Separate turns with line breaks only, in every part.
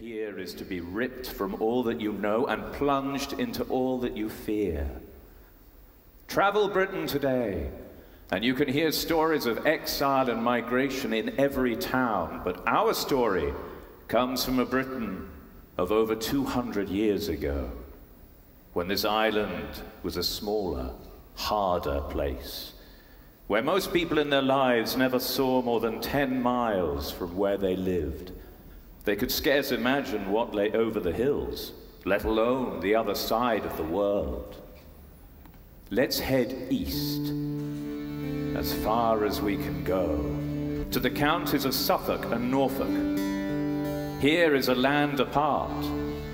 Here is to be ripped from all that you know and plunged into all that you fear. Travel Britain today, and you can hear stories of exile and migration in every town, but our story comes from a Britain of over 200 years ago, when this island was a smaller, harder place, where most people in their lives never saw more than 10 miles from where they lived. They could scarce imagine what lay over the hills, let alone the other side of the world. Let's head east, as far as we can go, to the counties of Suffolk and Norfolk. Here is a land apart,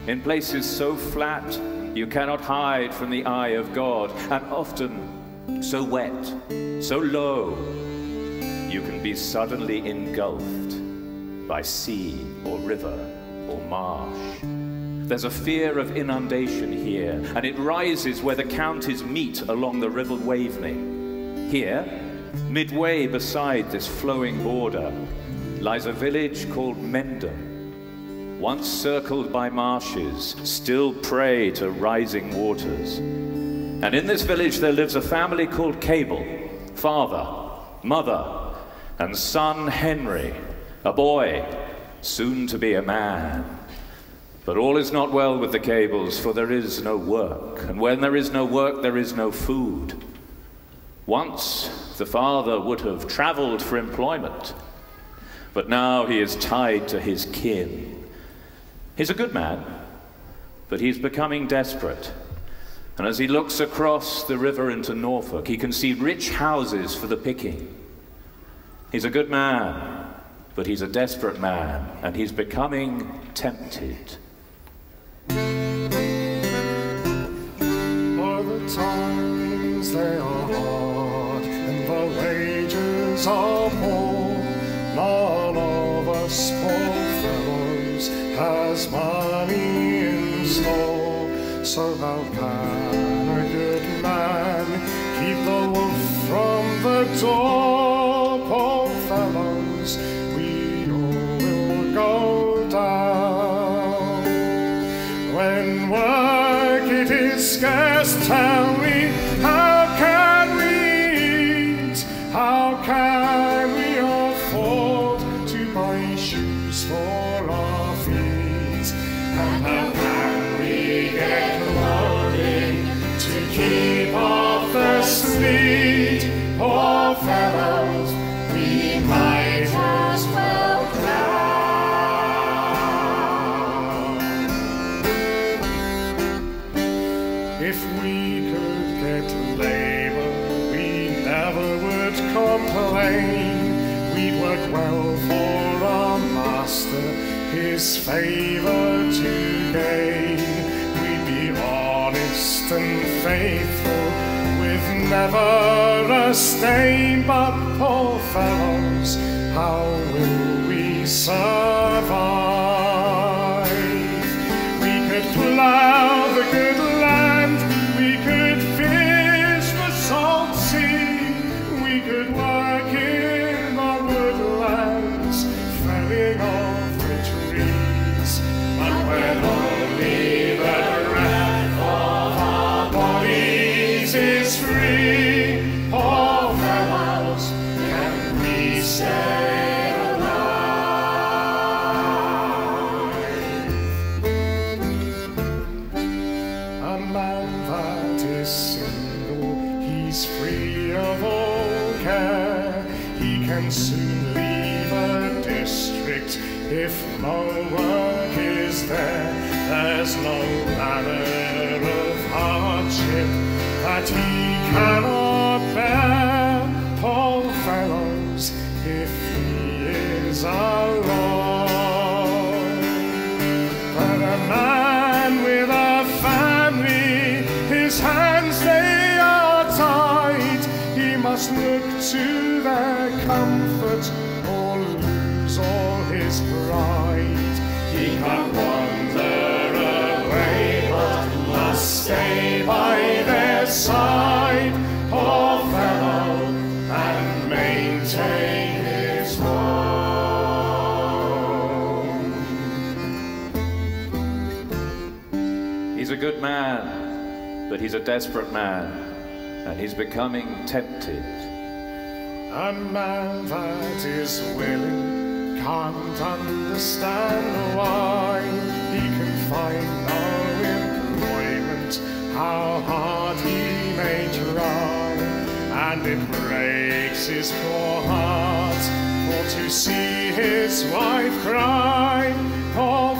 in places so flat you cannot hide from the eye of God, and often so wet, so low, you can be suddenly engulfed by sea or river or marsh. There's a fear of inundation here, and it rises where the counties meet along the River Waveney. Here, midway beside this flowing border, lies a village called Mendham, once circled by marshes, still prey to rising waters. And in this village there lives a family called Cable, father, mother, and son Henry, a boy, soon to be a man. But all is not well with the Cables, for there is no work. And when there is no work, there is no food. Once the father would have traveled for employment, but now he is tied to his kin. He's a good man, but he's becoming desperate. And as he looks across the river into Norfolk, he can see rich houses for the picking. He's a good man, but he's a desperate man and he's becoming tempted.
For the times they are hard and the wages are poor. None of us poor fellows has money in store. So how can a good man keep the wolf from the door? Is scarce, his favor to gain. We'd be honest and faithful, with never a stain. But he's a
desperate man, and he's becoming tempted.
A man that is willing can't understand why he can find no employment, how hard he may try, and it breaks his poor heart for to see his wife cry. Poor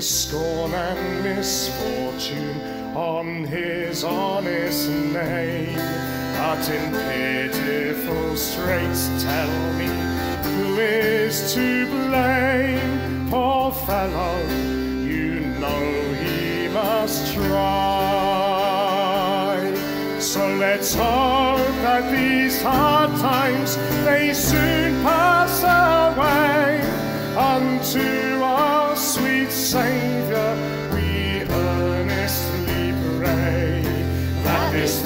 Scorn and misfortune on his honest name. But in pitiful straits, tell me who is to blame? Poor fellow, you know he must try. So let's hope that these hard times they soon pass away. Unto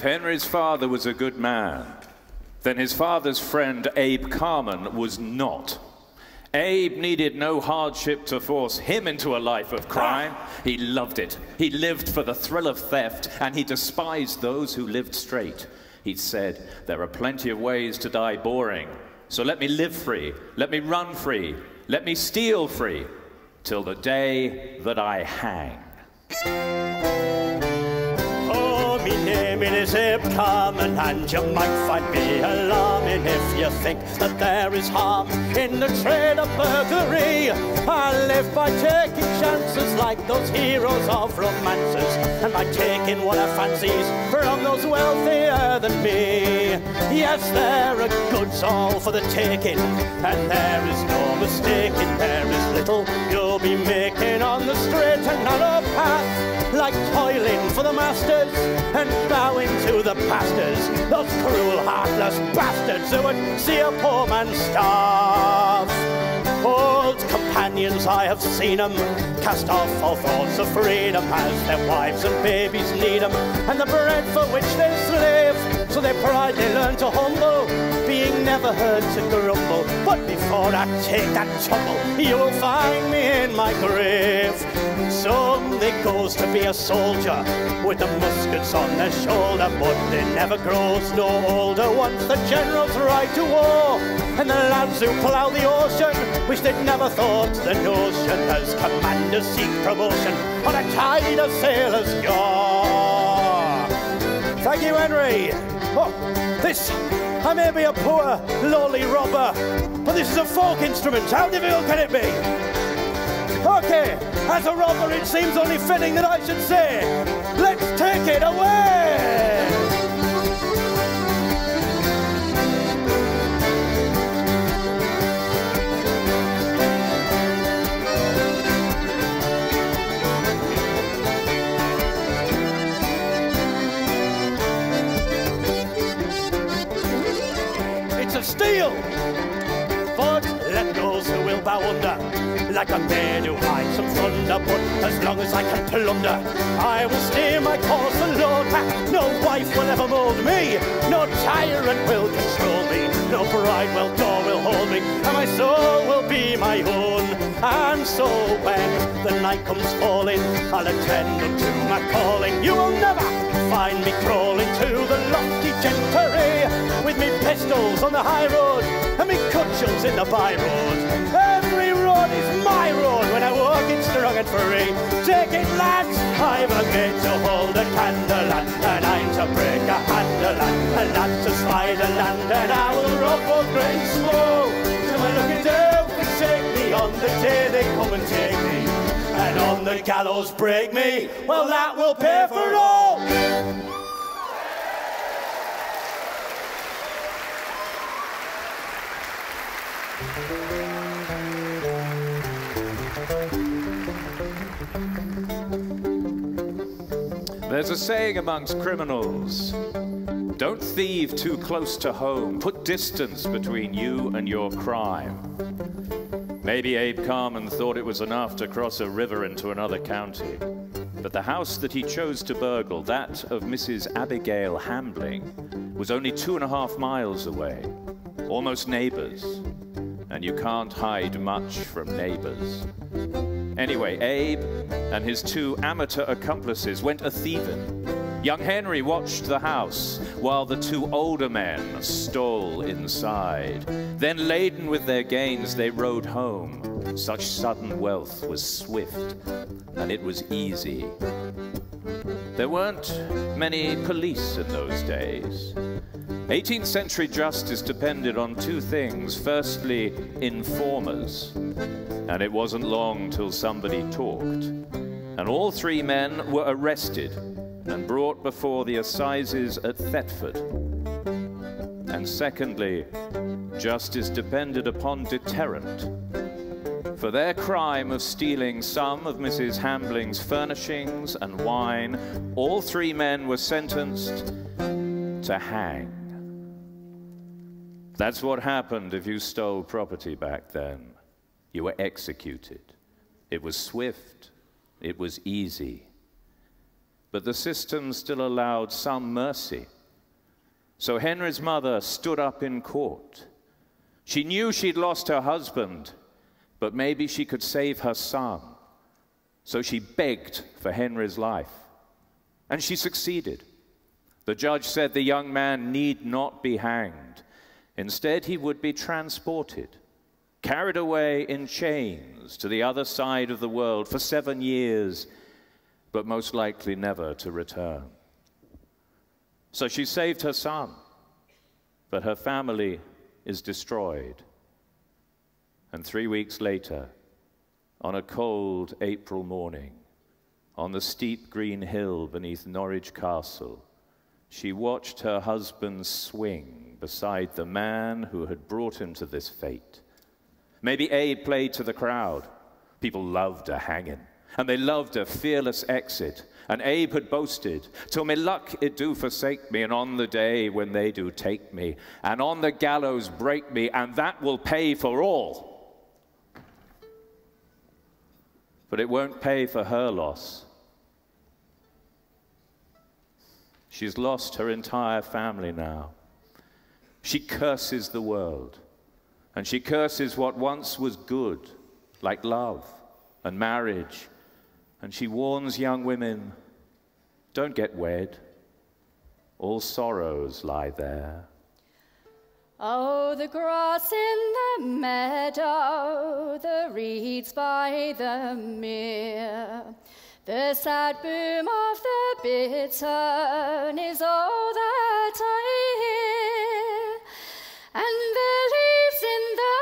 If Henry's father was a good man, then his father's friend Abe Carman was not. Abe needed no hardship to force him into a life of crime. He loved it. He lived for the thrill of theft, and he despised those who lived straight. He said, There are plenty of ways to die boring, so let me live free, let me run free, let me steal free, till the day that I hang.
Oh, his hip Carman, and you might find me alarming if you think that there is harm in the trade of burglary. I live by taking chances like those heroes of romances, and by taking what I fancies from those wealthier than me. Yes, there are goods all for the taking, and there is no mistaking. There is little you'll be making on the straight and narrow path, like toiling for the masters and bowing to the pastors, those cruel, heartless bastards who would see a poor man starve. Old companions, I have seen 'em cast off all thoughts of freedom as their wives and babies need 'em, and the bread for which they slave. So their pride they learn to humble, being never heard to grumble. But before I take that tumble, you will find me in my grave. Some they goes to be a soldier with the muskets on their shoulder, but they never grows no older once the generals ride to war. And the lads who plough the ocean wish they'd never thought the notion as commanders seek promotion on a tide of sailors go. Thank you, Henry. Oh, this, I may be a poor, lowly robber, but this is a folk instrument. How difficult can it be? Okay, as a robber, it seems only fitting that I should say, let's take it away! It's a steal! Let who will bow under like a man who hides some thunder. But as long as I can plunder, I will steer my course alone. No wife will ever mold me, no tyrant will control me, no bride will door will hold me, and my soul will be my own. And so when the night comes falling, I'll attend unto my calling. You will never find me crawling to the lofty gentry with me pistols on the high road and me cudgels in the by road. Every road is my road when I walk it strong and free. Take it, lads, I'm a made to hold a candle and, and I'm to break a handle and, and that's to slide the land and I will rob both great and small. So I look it down forsake me on the day they come and take me. And on the gallows break me, well that will pay for all.
There's a saying amongst criminals don't thieve too close to home, put distance between you and your crime. Maybe Abe Carman thought it was enough to cross a river into another county. But the house that he chose to burgle, that of Mrs. Abigail Hambling, was only two and a half miles away, almost neighbors. And you can't hide much from neighbors. Anyway, Abe and his two amateur accomplices went a thieving. Young Henry watched the house while the two older men stole inside. Then, laden with their gains, they rode home. Such sudden wealth was swift, and it was easy. There weren't many police in those days. 18th century justice depended on two things. Firstly, informers. And it wasn't long till somebody talked. And all three men were arrested and brought before the assizes at Thetford. And secondly, justice depended upon deterrent. For their crime of stealing some of Mrs. Hambling's furnishings and wine, all three men were sentenced to hang. That's what happened if you stole property back then. You were executed. It was swift, it was easy. But the system still allowed some mercy. So Henry's mother stood up in court. She knew she'd lost her husband, but maybe she could save her son. So she begged for Henry's life. And she succeeded. The judge said the young man need not be hanged. Instead, he would be transported, carried away in chains to the other side of the world for seven years, but most likely never to return. So she saved her son, but her family is destroyed. And three weeks later, on a cold April morning, on the steep green hill beneath Norwich Castle, she watched her husband swing beside the man who had brought him to this fate. Maybe Abe played to the crowd. People loved a hanging, and they loved a fearless exit. And Abe had boasted, Till me luck it do forsake me, and on the day when they do take me, and on the gallows break me, and that will pay for all. But it won't pay for her loss. She's lost her entire family now. She curses the world. And she curses what once was good, like love and marriage. And she warns young women don't get wed. All sorrows lie there.
Oh, the grass in the meadow, the reeds by the mere, the sad boom of the bittern is all that I hear, and the leaves in the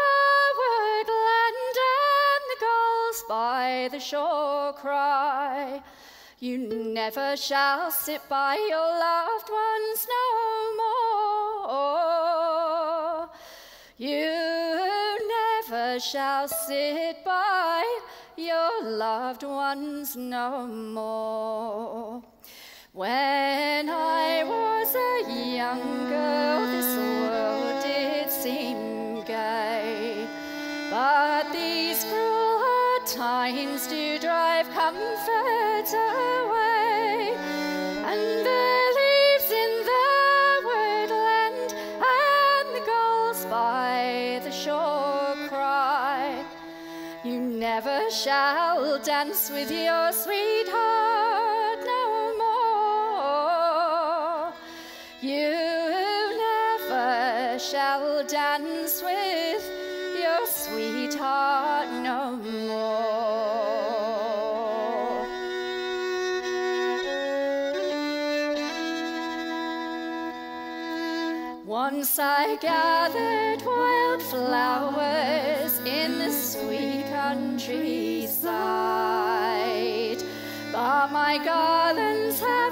woodland and the gulls by the shore cry. You never shall sit by your loved ones no more. You never shall sit by your loved ones no more. When I comfort away, and the leaves in the woodland and the gulls by the shore cry. You never shall dance with your sweetheart I gathered wild flowers in the sweet countryside, but my garlands have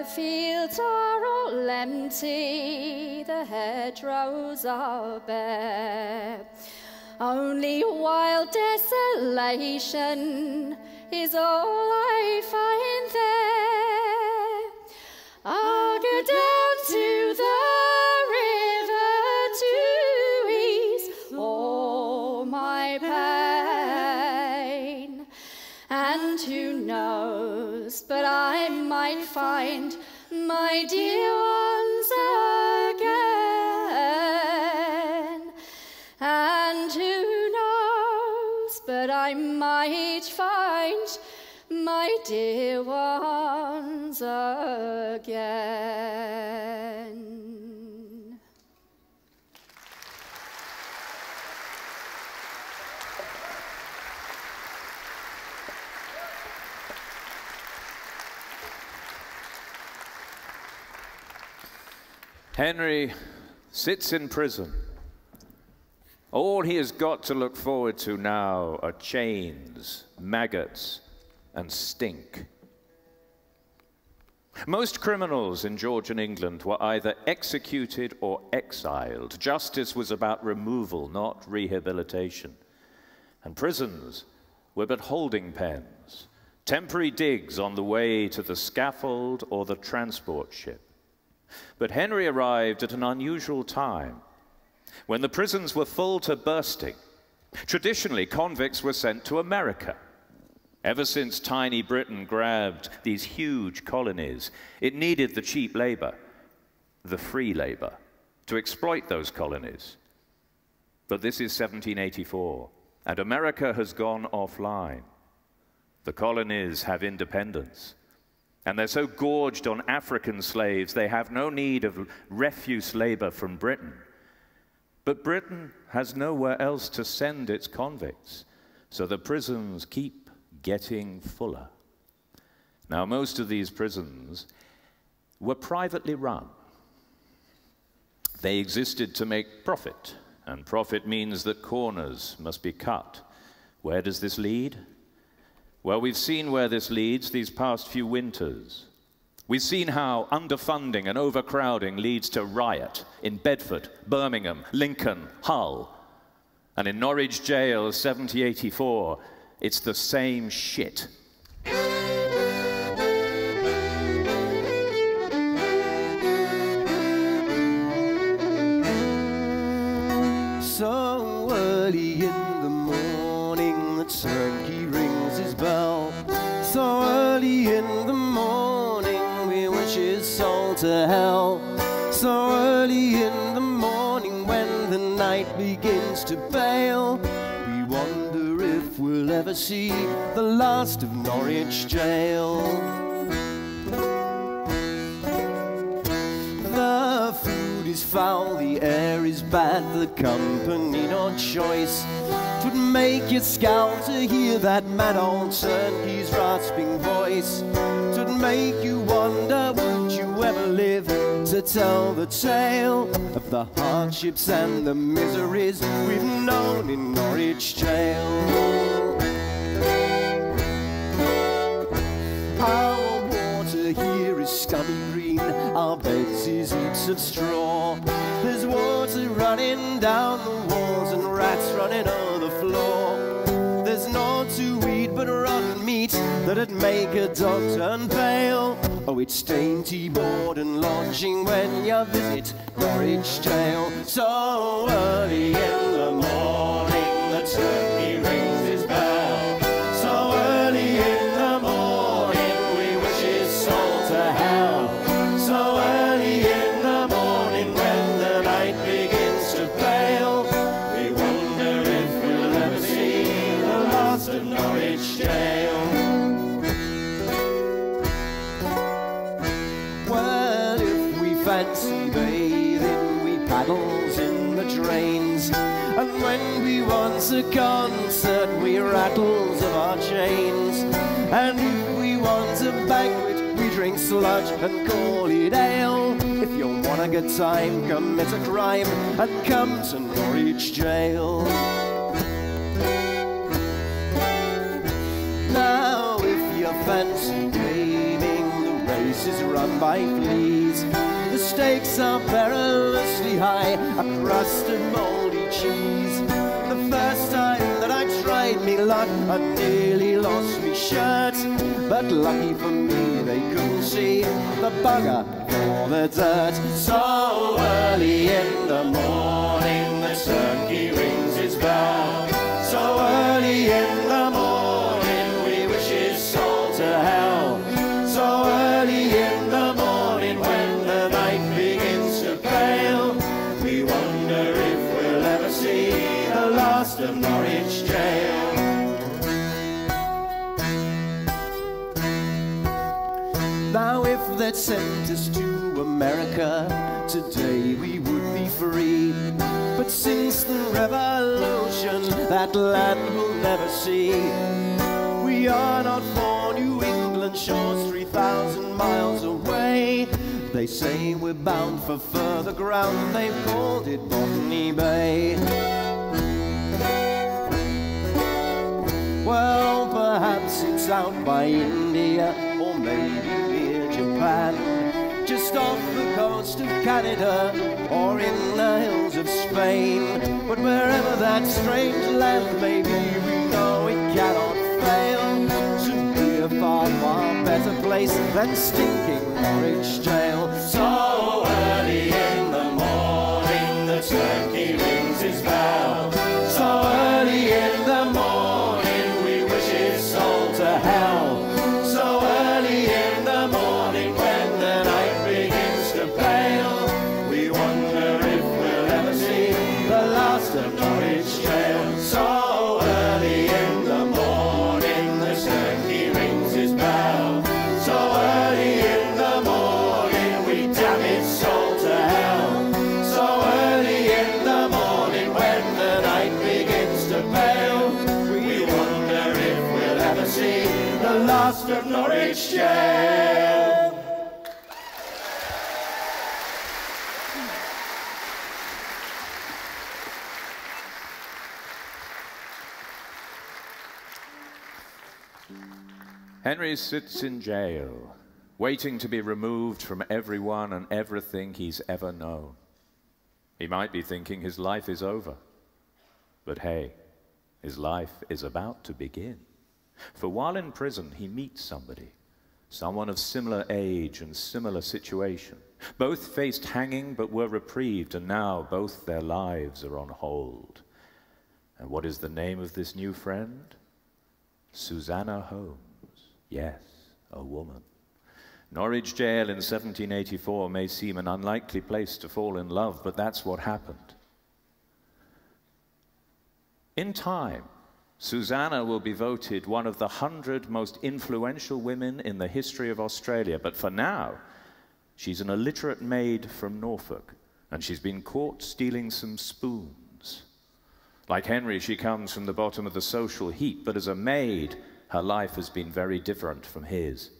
the fields are all empty, the hedgerows are bare. Only wild desolation is all
Henry sits in prison. All he has got to look forward to now are chains, maggots, and stink. Most criminals in Georgian England were either executed or exiled. Justice was about removal, not rehabilitation. And prisons were but holding pens, temporary digs on the way to the scaffold or the transport ship. But Henry arrived at an unusual time when the prisons were full to bursting. Traditionally, convicts were sent to America. Ever since tiny Britain grabbed these huge colonies, it needed the cheap labor. the free labor, to exploit those colonies. But this is 1784, and America has gone offline. The colonies have independence. And they're so gorged on African slaves, they have no need of refuse labor from Britain. But Britain has nowhere else to send its convicts, so the prisons keep getting fuller. Now, most of these prisons were privately run. They existed to make profit, and profit means that corners must be cut. Where does this lead? Well, we've seen where this leads these past few winters. We've seen how underfunding and overcrowding leads to riot in Bedford, Birmingham, Lincoln, Hull. And in Norwich Jail 7084, it's the same shit.
Pale, we wonder if we'll ever see the last of Norwich jail. The food is foul, the air is bad, the company no choice. Twould make you scowl to hear that mad old turnkey's rasping voice. Twould make you wonder, would you ever live to tell the tale of the hardships and the miseries we've known in Norwich jail? Our water here is scummy green, our beds is heaps of straw. There's water running down the walls and rats running on the floor. There's naught to eat but rotten meat that'd make a dog turn pale. Oh, it's dainty board and lodging when you visit Norwich jail. So early in the morning, the turnkey rings And if we want a banquet, we drink sludge and call it ale. If you want a good time, commit a crime and come to Norwich jail. Now, if you fancy gaming, the race is run by fleas. The stakes are perilously high, a crust of moldy cheese. The first time tried me luck, I nearly lost me shirt. But lucky for me, they couldn't see the bugger for the dirt. So early in the morning, the turnkey rings his bell. If they'd sent us to America today, we would be free. But since the revolution, that land will never see. We are not for New England shores, 3,000 miles away. They say we're bound for further ground, they've called it Botany Bay. Well, perhaps it's out by India Japan. Just off the coast of Canada or in the hills of Spain. But wherever that strange land may be, we know it cannot fail to be a far, far better place than stinking
Norwich jail. So early in the morning, the turnkey
Henry sits in jail, waiting to be removed from everyone and everything he's ever known. He might be thinking his life is over. But hey, his life is about to begin. For while in prison, he meets somebody, someone of similar age and similar situation. Both faced hanging but were reprieved, and now both their lives are on hold. And what is the name of this new friend? Susanna Holmes. Yes, a woman. Norwich Jail in 1784 may seem an unlikely place to fall in love, but that's what happened. In time, Susanna will be voted one of the hundred most influential women in the history of Australia, but for now, she's an illiterate maid from Norfolk, and she's been caught stealing some spoons. Like Henry, she comes from the bottom of the social heap, but as a maid, her life has been very different from his.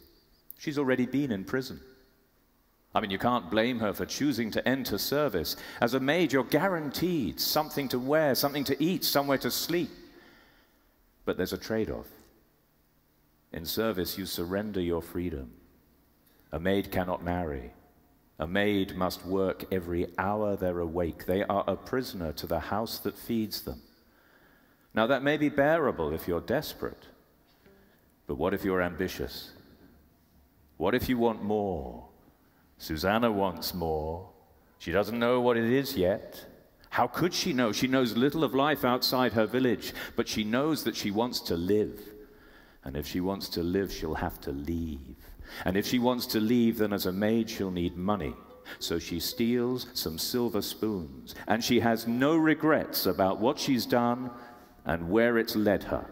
She's already been in prison. I mean, you can't blame her for choosing to enter service. As a maid, you're guaranteed something to wear, something to eat, somewhere to sleep. But there's a trade off. In service, you surrender your freedom. A maid cannot marry. A maid must work every hour they're awake. They are a prisoner to the house that feeds them. Now, that may be bearable if you're desperate. But what if you're ambitious? What if you want more? Susanna wants more. She doesn't know what it is yet. How could she know? She knows little of life outside her village, but she knows that she wants to live. And if she wants to live, she'll have to leave. And if she wants to leave, then as a maid, she'll need money. So she steals some silver spoons, and she has no regrets about what she's done and where it's led her.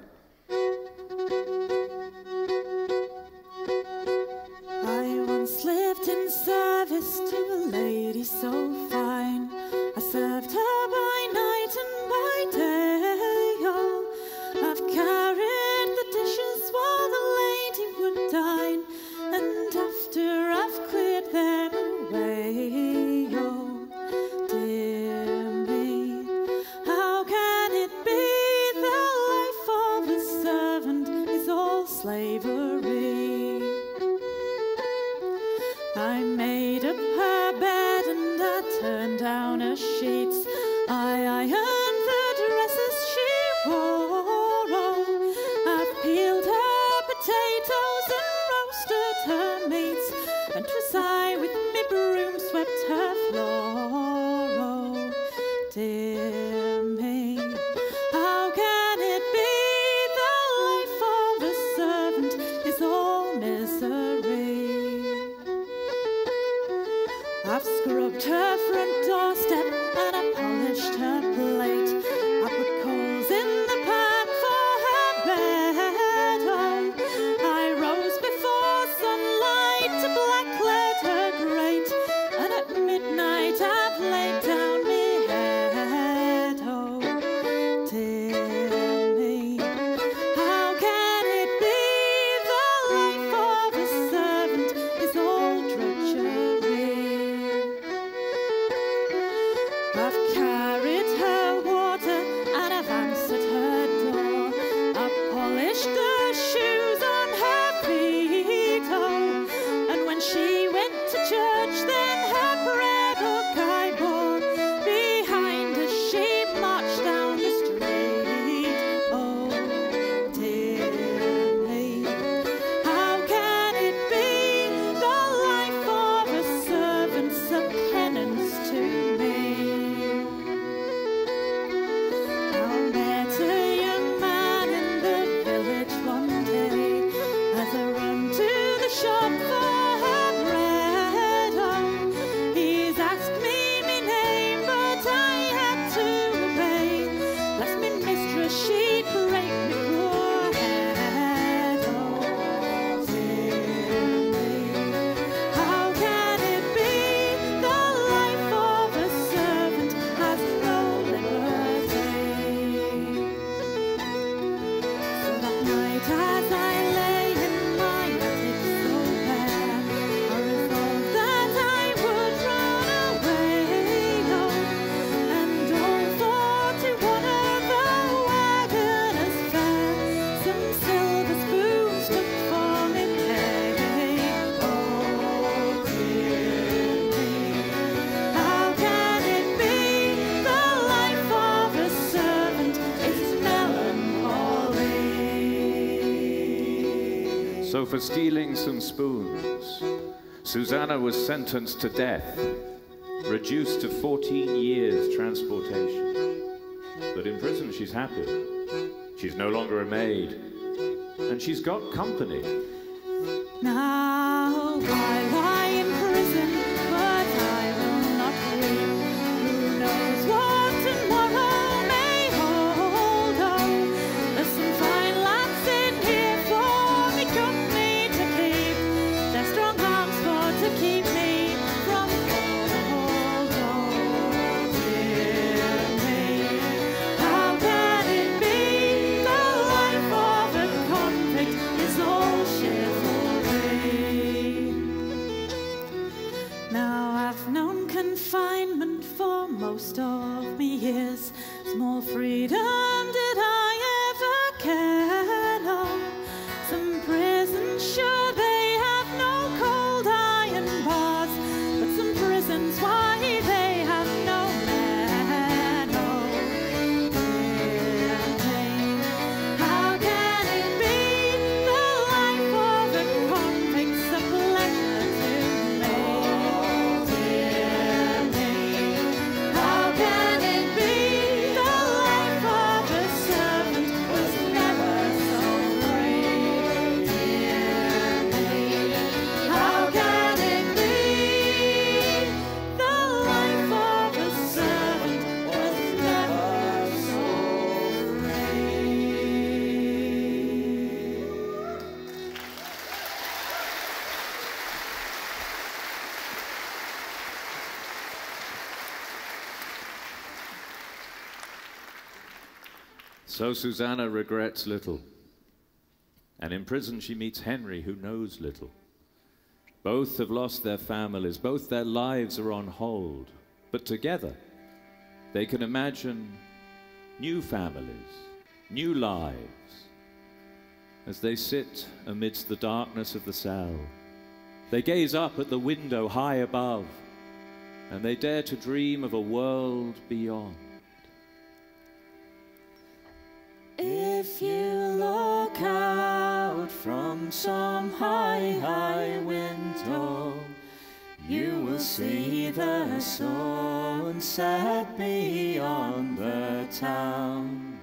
For
stealing some spoons, Susanna was sentenced to death, reduced to 14 years transportation. But in prison, she's happy. She's no longer a maid, and she's got company.
So
Susanna regrets little. And in prison, she meets Henry, who knows little. Both have lost their families, both their lives are on hold. But together, they can imagine new families, new lives, as they sit amidst the darkness of the cell. They gaze up at the window high above, and they dare to dream of a world beyond.
If you look out from some high, high window, oh, you will see the sunset beyond the town.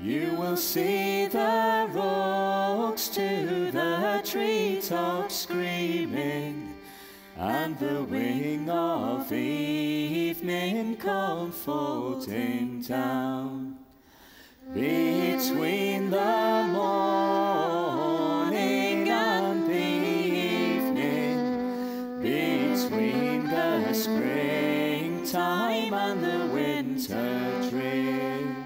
You will see the rooks to the treetops screaming, and the wing of evening come floating down. Between the morning and the evening, between the springtime and the winter dream,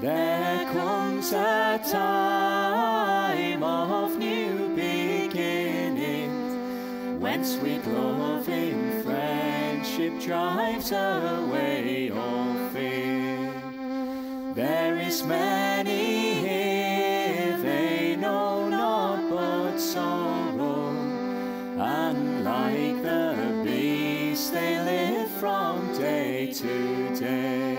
there comes a time of new beginnings when sweet love in friendship drives away all fear. There is many here, they know not but sorrow, and like the beast they live from day to day.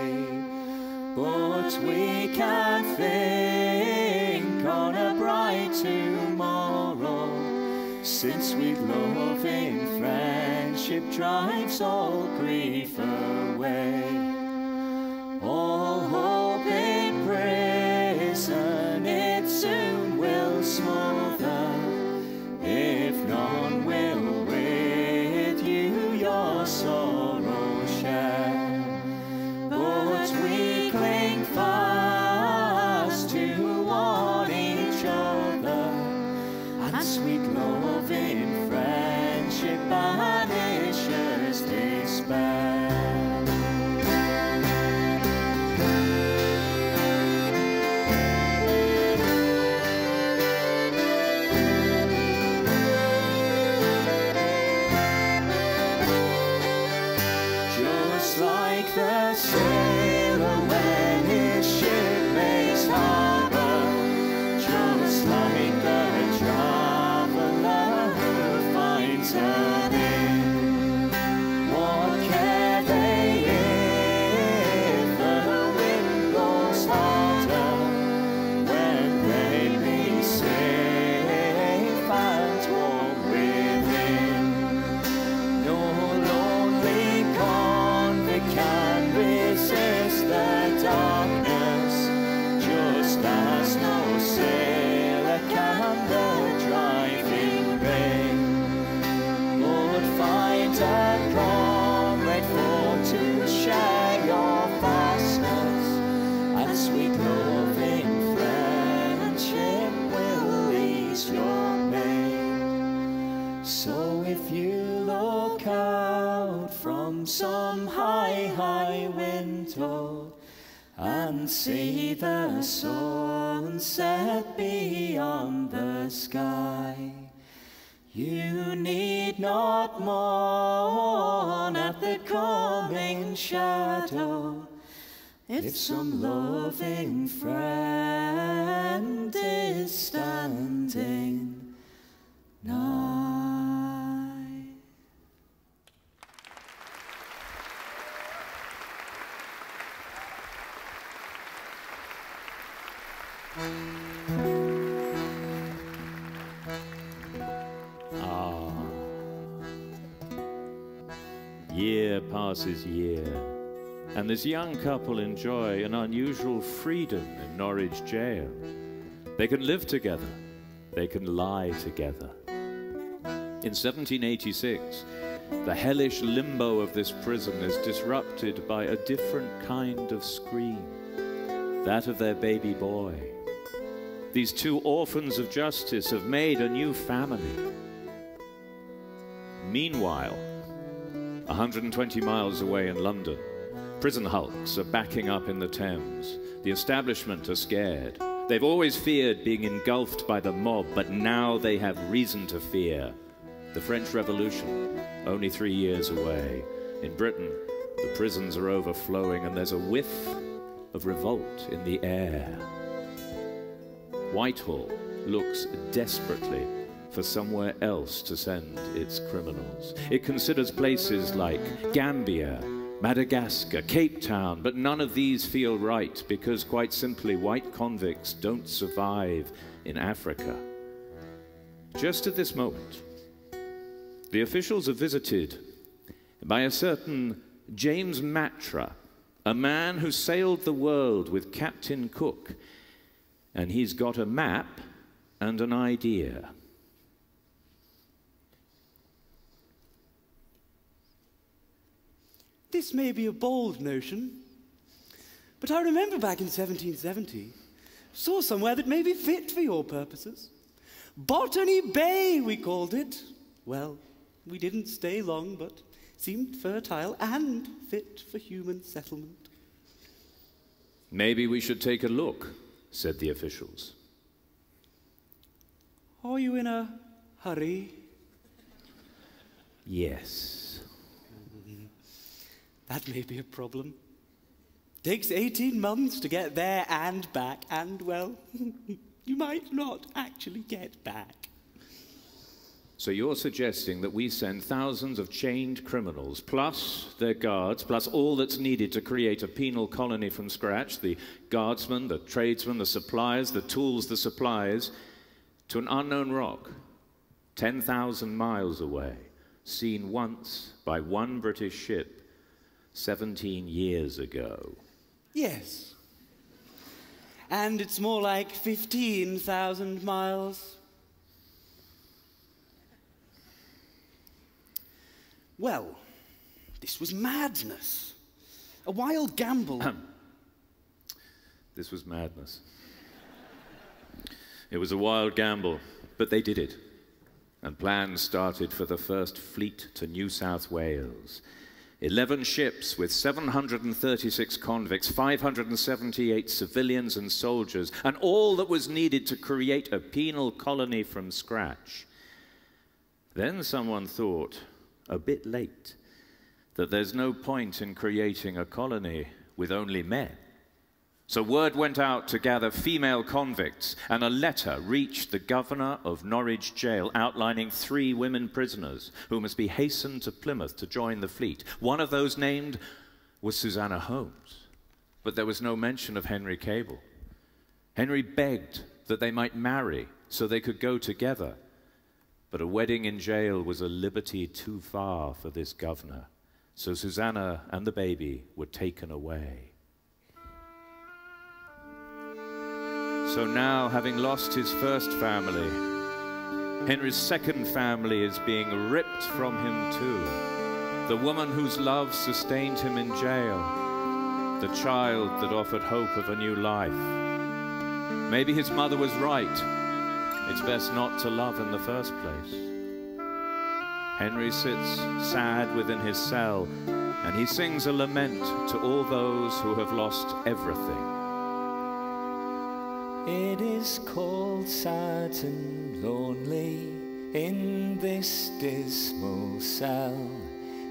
But we can think on a bright tomorrow, since sweet love in friendship drives all grief away. All hope
see the sunset beyond the sky. You need not mourn at the coming shadow if some loving friend is standing.
Passes year, and this young couple enjoy an unusual freedom in Norwich jail. They can live together, they can lie together. In 1786, the hellish limbo of this prison is disrupted by a different kind of scream that of their baby boy. These two orphans of justice have made a new family. Meanwhile, 120 miles away in London, prison hulks are backing up in the Thames. The establishment are scared. They've always feared being engulfed by the mob, but now they have reason to fear. The French Revolution, only three years away. In Britain, the prisons are overflowing, and there's a whiff of revolt in the air. Whitehall looks desperately for somewhere else to send its criminals. It considers places like Gambia, Madagascar, Cape Town, but none of these feel right because, quite simply, white convicts don't survive in Africa. Just at this moment, the officials are visited by a certain James Matra, a man who sailed the world with Captain Cook, and he's got a map and an idea.
This may be a bold notion, but I remember back in 1770, saw somewhere that may be fit for your purposes. Botany Bay, we called it. Well, we didn't stay long, but seemed fertile and fit for human settlement.
Maybe we should take a look, said the officials.
Are you in a hurry?
Yes.
That may be a problem. Takes 18 months to get there and back, and well, you might not actually get back.
So you're suggesting that we send thousands of chained criminals, plus their guards, plus all that's needed to create a penal colony from scratch the guardsmen, the tradesmen, the suppliers, the tools, the supplies to an unknown rock, 10,000 miles away, seen once by one British ship 17 years ago.
Yes. And it's more like 15,000 miles. Well, this was madness. A wild gamble.
This was madness. It was a wild gamble, but they did it. And plans started for the first fleet to New South Wales. 11 ships with 736 convicts, 578 civilians and soldiers, and all that was needed to create a penal colony from scratch. Then someone thought, a bit late, that there's no point in creating a colony with only men. So word went out to gather female convicts, and a letter reached the governor of Norwich Jail outlining three women prisoners who must be hastened to Plymouth to join the fleet. One of those named was Susanna Holmes, but there was no mention of Henry Cable. Henry begged that they might marry so they could go together, but a wedding in jail was a liberty too far for this governor. So Susanna and the baby were taken away. So now, having lost his first family, Henry's second family is being ripped from him too. The woman whose love sustained him in jail, the child that offered hope of a new life. Maybe his mother was right. It's best not to love in the first place. Henry sits sad within his cell, and he sings a lament to all those who have lost everything.
It is cold, sad, and lonely in this dismal cell.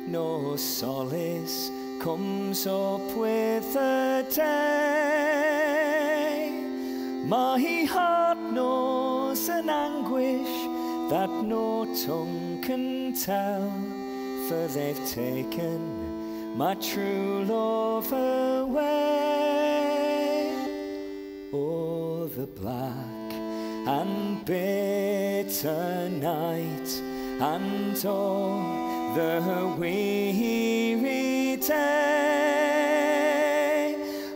No solace comes up with the day. My heart knows an anguish that no tongue can tell, for they've taken my true love away. Oh, the black and bitter night, and oh, the weary day.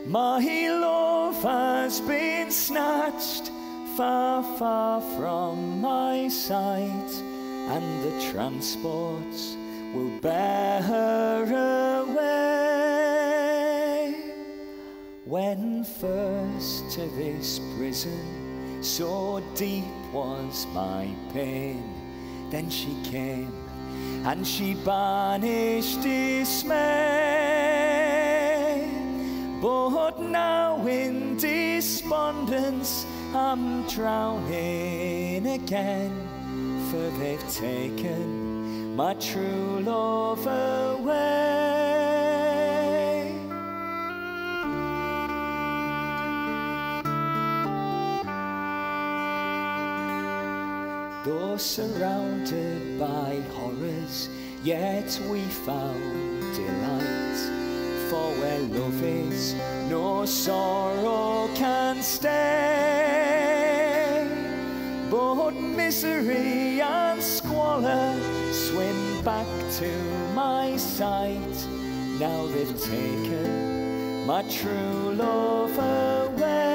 My love has been snatched far, far from my sight, and the transports will bear her When first to this prison, so deep was my pain, then she came and she banished dismay. But now in despondence, I'm drowning again, for they've taken my true love away. Surrounded by horrors, yet we found delight. For where love is, no sorrow can stay. But misery and squalor swim back to my sight. Now they've taken my true love away.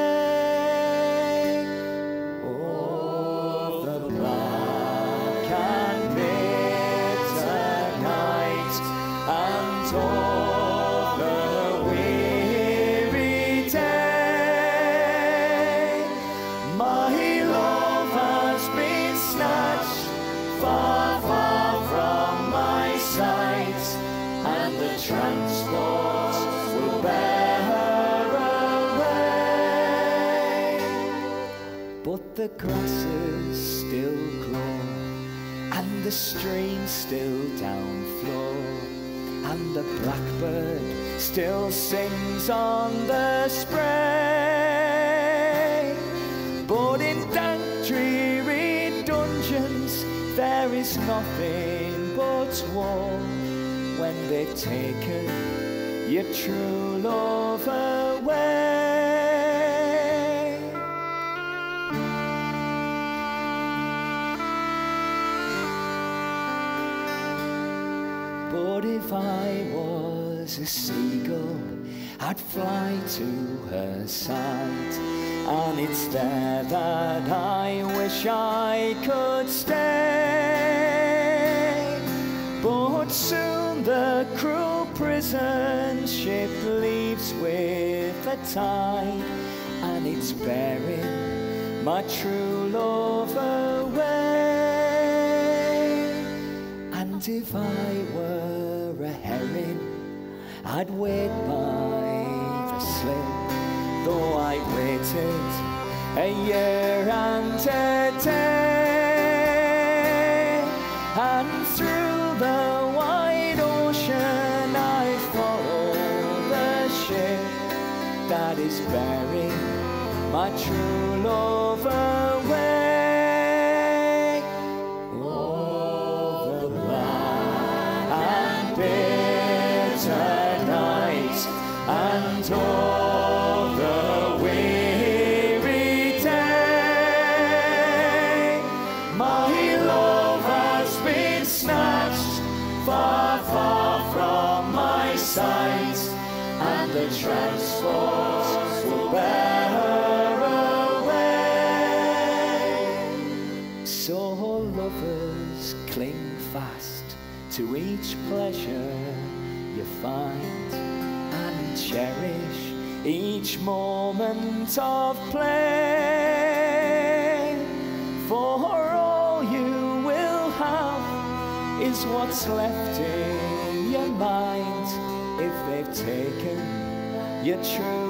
On the spray. But in dank, dreary dungeons, there is nothing but war. when they've taken your true love away. But if I was a seagull, I'd fly to her side. And it's there that I wish I could stay. But soon the cruel prison ship leaves with the tide, and it's bearing my true love away. And if I were a herring, I'd wait by the slip, though I waited a year and a day. And through the wide ocean, I follow the ship that is bearing my true love of play. For all you will have is what's left in your mind if they've taken your true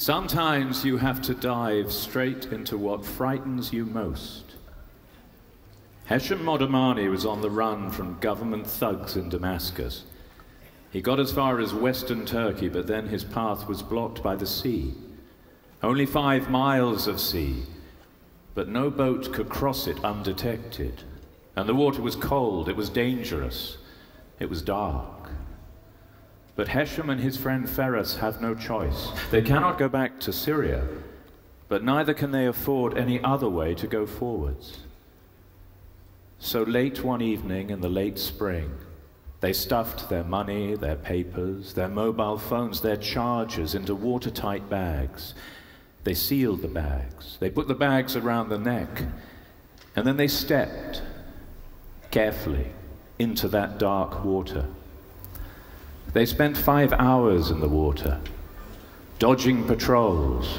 Sometimes you have to dive straight into what frightens you most. Hesham Modamani was on the run from government thugs in Damascus. He got as far as western Turkey, but then his path was blocked by the sea. Only five miles of sea, but no boat could cross it undetected. And the water was cold, it was dangerous, it was dark. But Hesham and his friend Ferris have no choice. They cannot go back to Syria, but neither can they afford any other way to go forwards. So late one evening in the late spring, they stuffed their money, their papers, their mobile phones, their chargers into watertight bags. They sealed the bags. They put the bags around the neck. And then they stepped carefully into that dark water. They spent five hours in the water, dodging patrols,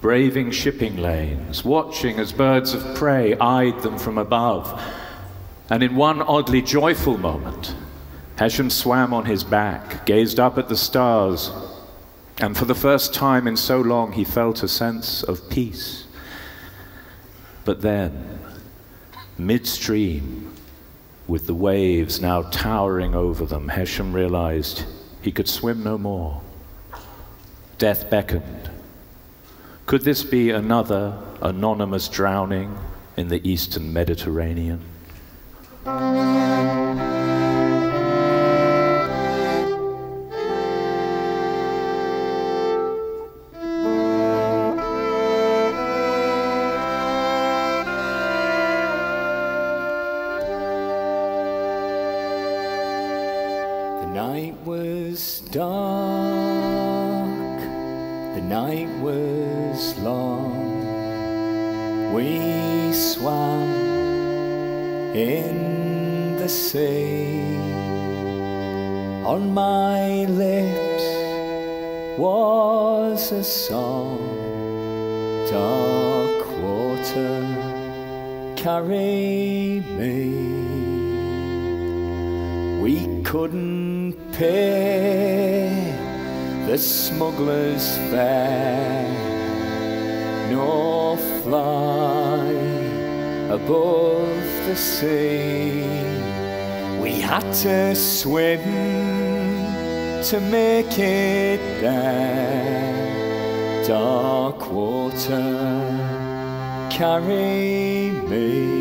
braving shipping lanes, watching as birds of prey eyed them from above. And in one oddly joyful moment, Hesham swam on his back, gazed up at the stars, and for the first time in so long he felt a sense of peace. But then, midstream, with the waves now towering over them, Hesham realized he could swim no more. Death beckoned. Could this be another anonymous drowning in the eastern Mediterranean?
To make it there. Dark water, carry me.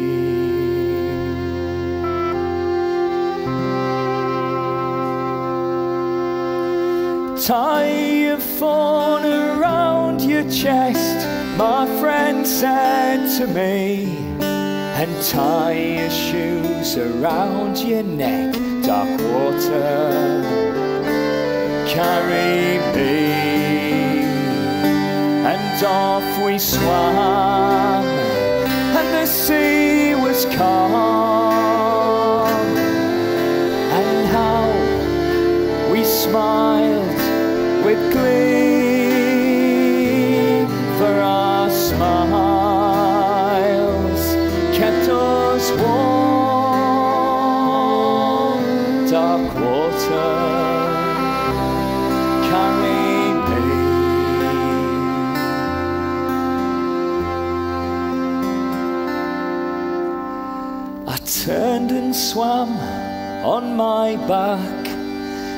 Tie your phone around your chest, my friend said to me, and tie your shoes around your neck, dark water, carry me. And off we swam, and the sea was calm, swam on my back,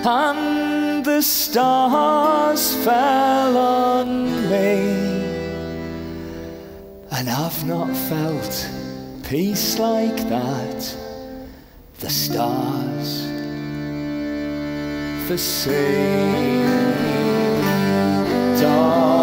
and the stars fell on me. And I've not felt peace like that. The stars, sea, dark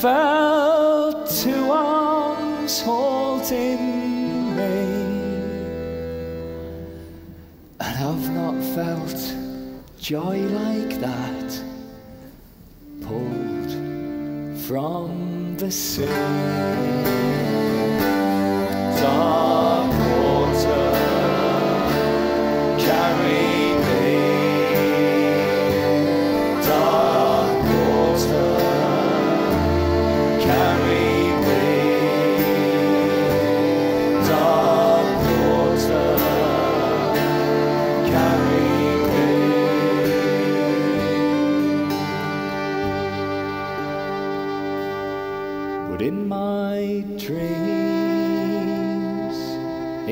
Felt two arms holding me. And I've not felt joy like that. Pulled from the sea. Dark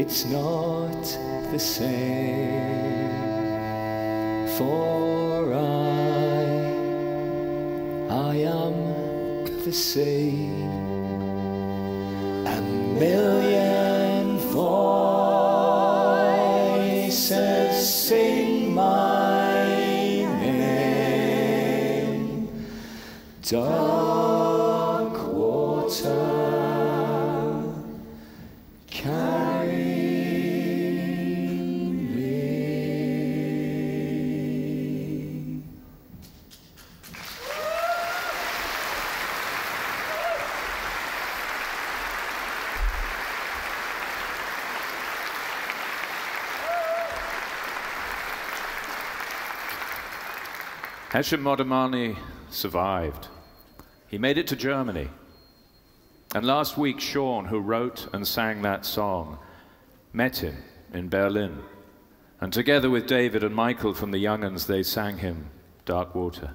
it's not the same. For I, I am the same. A million voices sing my name. Dark
Hesham Modamani survived. He made it to Germany. And last week, Sean, who wrote and sang that song, met him in Berlin. And together with David and Michael from the Young'uns, they sang him Dark Water.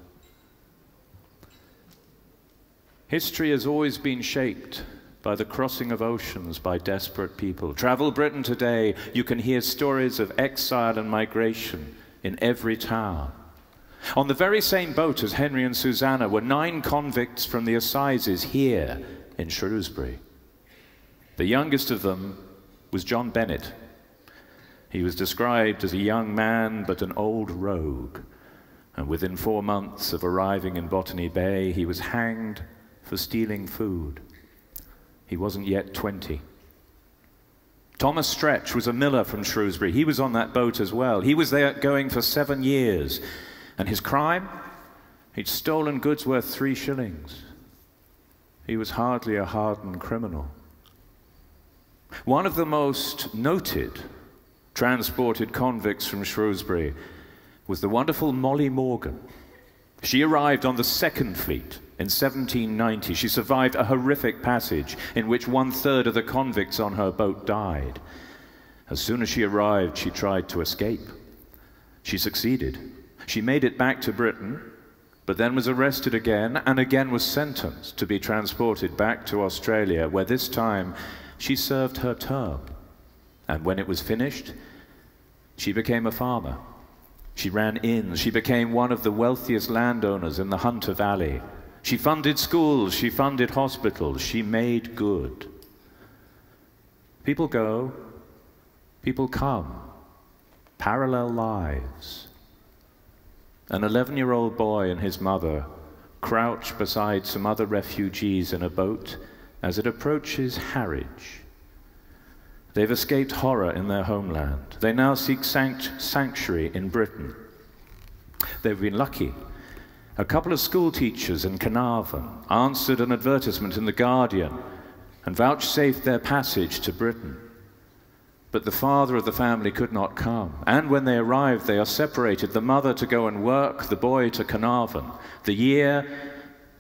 History has always been shaped by the crossing of oceans by desperate people. Travel Britain today, you can hear stories of exile and migration in every town. On the very same boat as Henry and Susanna were nine convicts from the assizes here in Shrewsbury. The youngest of them was John Bennett. He was described as a young man but an old rogue, and within four months of arriving in Botany Bay, he was hanged for stealing food. He wasn't yet 20. Thomas Stretch was a miller from Shrewsbury. He was on that boat as well. He was there going for seven years. And his crime? He'd stolen goods worth three shillings. He was hardly a hardened criminal. One of the most noted transported convicts from Shrewsbury was the wonderful Molly Morgan. She arrived on the Second Fleet in 1790. She survived a horrific passage in which one third of the convicts on her boat died. As soon as she arrived, she tried to escape. She succeeded. She made it back to Britain, but then was arrested again and again was sentenced to be transported back to Australia, where this time she served her term. And when it was finished, she became a farmer. She ran inns. She became one of the wealthiest landowners in the Hunter Valley. She funded schools. She funded hospitals. She made good. People go, people come. Parallel lives. An 11 year old boy and his mother crouch beside some other refugees in a boat as it approaches Harwich. They've escaped horror in their homeland. They now seek sanct sanctuary in Britain. They've been lucky. A couple of school teachers in Carnarvon answered an advertisement in The Guardian and vouchsafed their passage to Britain. But the father of the family could not come. And when they arrived, they are separated the mother to go and work, the boy to Carnarvon. The year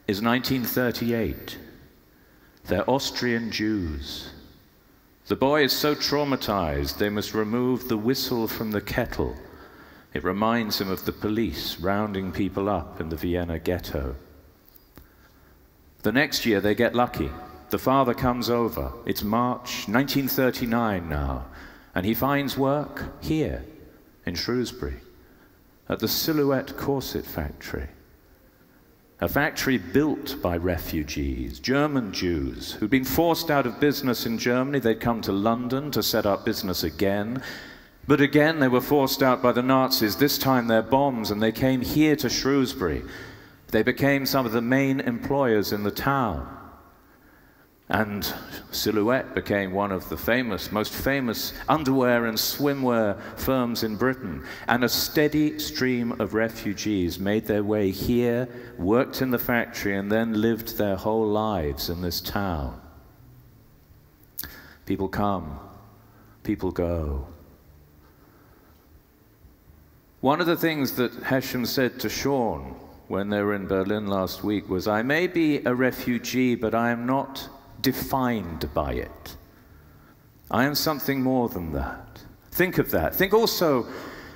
is 1938. They're Austrian Jews. The boy is so traumatized they must remove the whistle from the kettle. It reminds him of the police rounding people up in the Vienna ghetto. The next year they get lucky. The father comes over. It's March 1939 now, and he finds work here in Shrewsbury at the Silhouette Corset Factory a factory built by refugees, German Jews, who'd been forced out of business in Germany. They'd come to London to set up business again. But again, they were forced out by the Nazis, this time their bombs, and they came here to Shrewsbury. They became some of the main employers in the town. And Silhouette became one of the famous, most famous underwear and swimwear firms in Britain. And a steady stream of refugees made their way here, worked in the factory, and then lived their whole lives in this town. People come, people go. One of the things that Hesham said to Sean when they were in Berlin last week was, I may be a refugee, but I am not defined by it. I am something more than that. Think of that. Think also,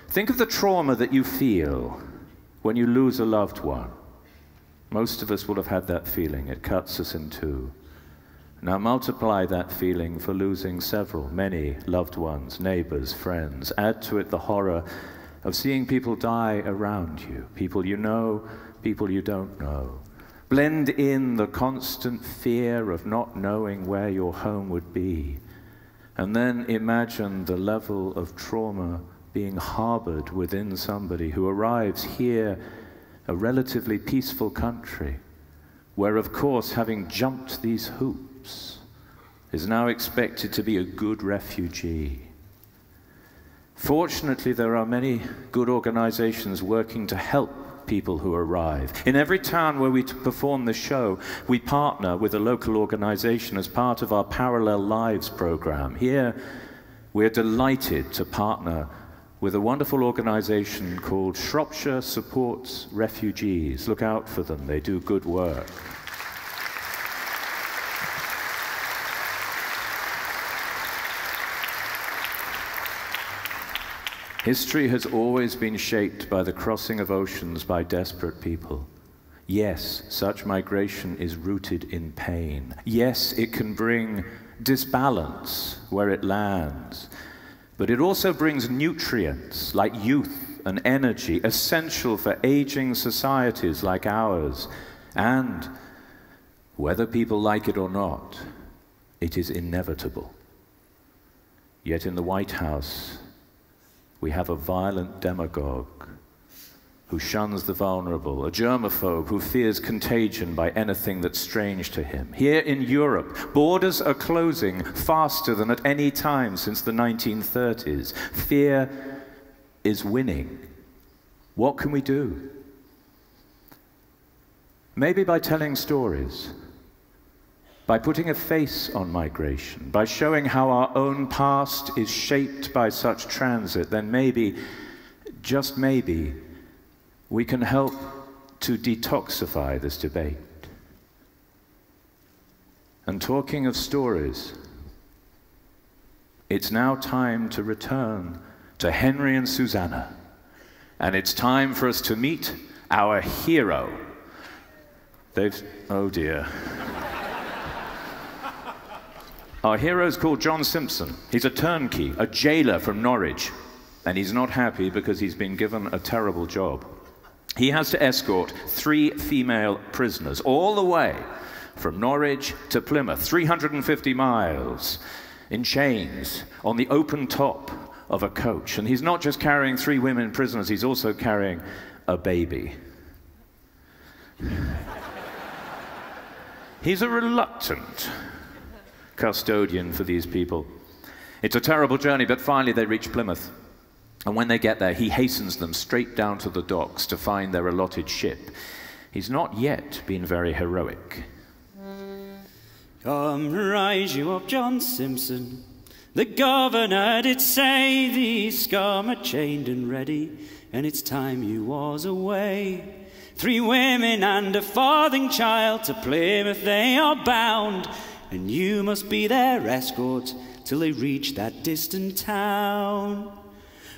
think of the trauma that you feel when you lose a loved one. Most of us will have had that feeling. It cuts us in two. Now multiply that feeling for losing several, many loved ones, neighbors, friends. Add to it the horror of seeing people die around you, people you know, people you don't know. Blend in the constant fear of not knowing where your home would be. And then imagine the level of trauma being harbored within somebody who arrives here, a relatively peaceful country, where, of course, having jumped these hoops, is now expected to be a good refugee. Fortunately, there are many good organizations working to help people who arrive. In every town where we perform the show, we partner with a local organization as part of our Parallel Lives program. Here, we're delighted to partner with a wonderful organization called Shropshire Supports Refugees. Look out for them, they do good work. History has always been shaped by the crossing of oceans by desperate people. Yes, such migration is rooted in pain. Yes, it can bring disbalance where it lands. But it also brings nutrients like youth and energy, essential for aging societies like ours. And whether people like it or not, it is inevitable. Yet in the White House, we have a violent demagogue who shuns the vulnerable, a germaphobe who fears contagion by anything that's strange to him. Here in Europe, borders are closing faster than at any time since the 1930s. Fear is winning. What can we do? Maybe by telling stories, by putting a face on migration, by showing how our own past is shaped by such transit, then maybe, just maybe, we can help to detoxify this debate. And talking of stories, it's now time to return to Henry and Susanna. And it's time for us to meet our hero. They've, oh dear. Our hero is called John Simpson. He's a turnkey, a jailer from Norwich, and he's not happy because he's been given a terrible job. He has to escort three female prisoners all the way from Norwich to Plymouth, 350 miles, in chains, on the open top of a coach. And he's not just carrying three women prisoners, he's also carrying a baby. he's a reluctant custodian for these people. It's a terrible journey, but finally they reach Plymouth. And when they get there, he hastens them straight down to the docks to find their allotted ship. He's not yet been very heroic.
Come, rise you up, John Simpson. The governor did say these scum are chained and ready, and it's time you was away. Three women and a farthing child to Plymouth they are bound, and you must be their escort till they reach that distant town.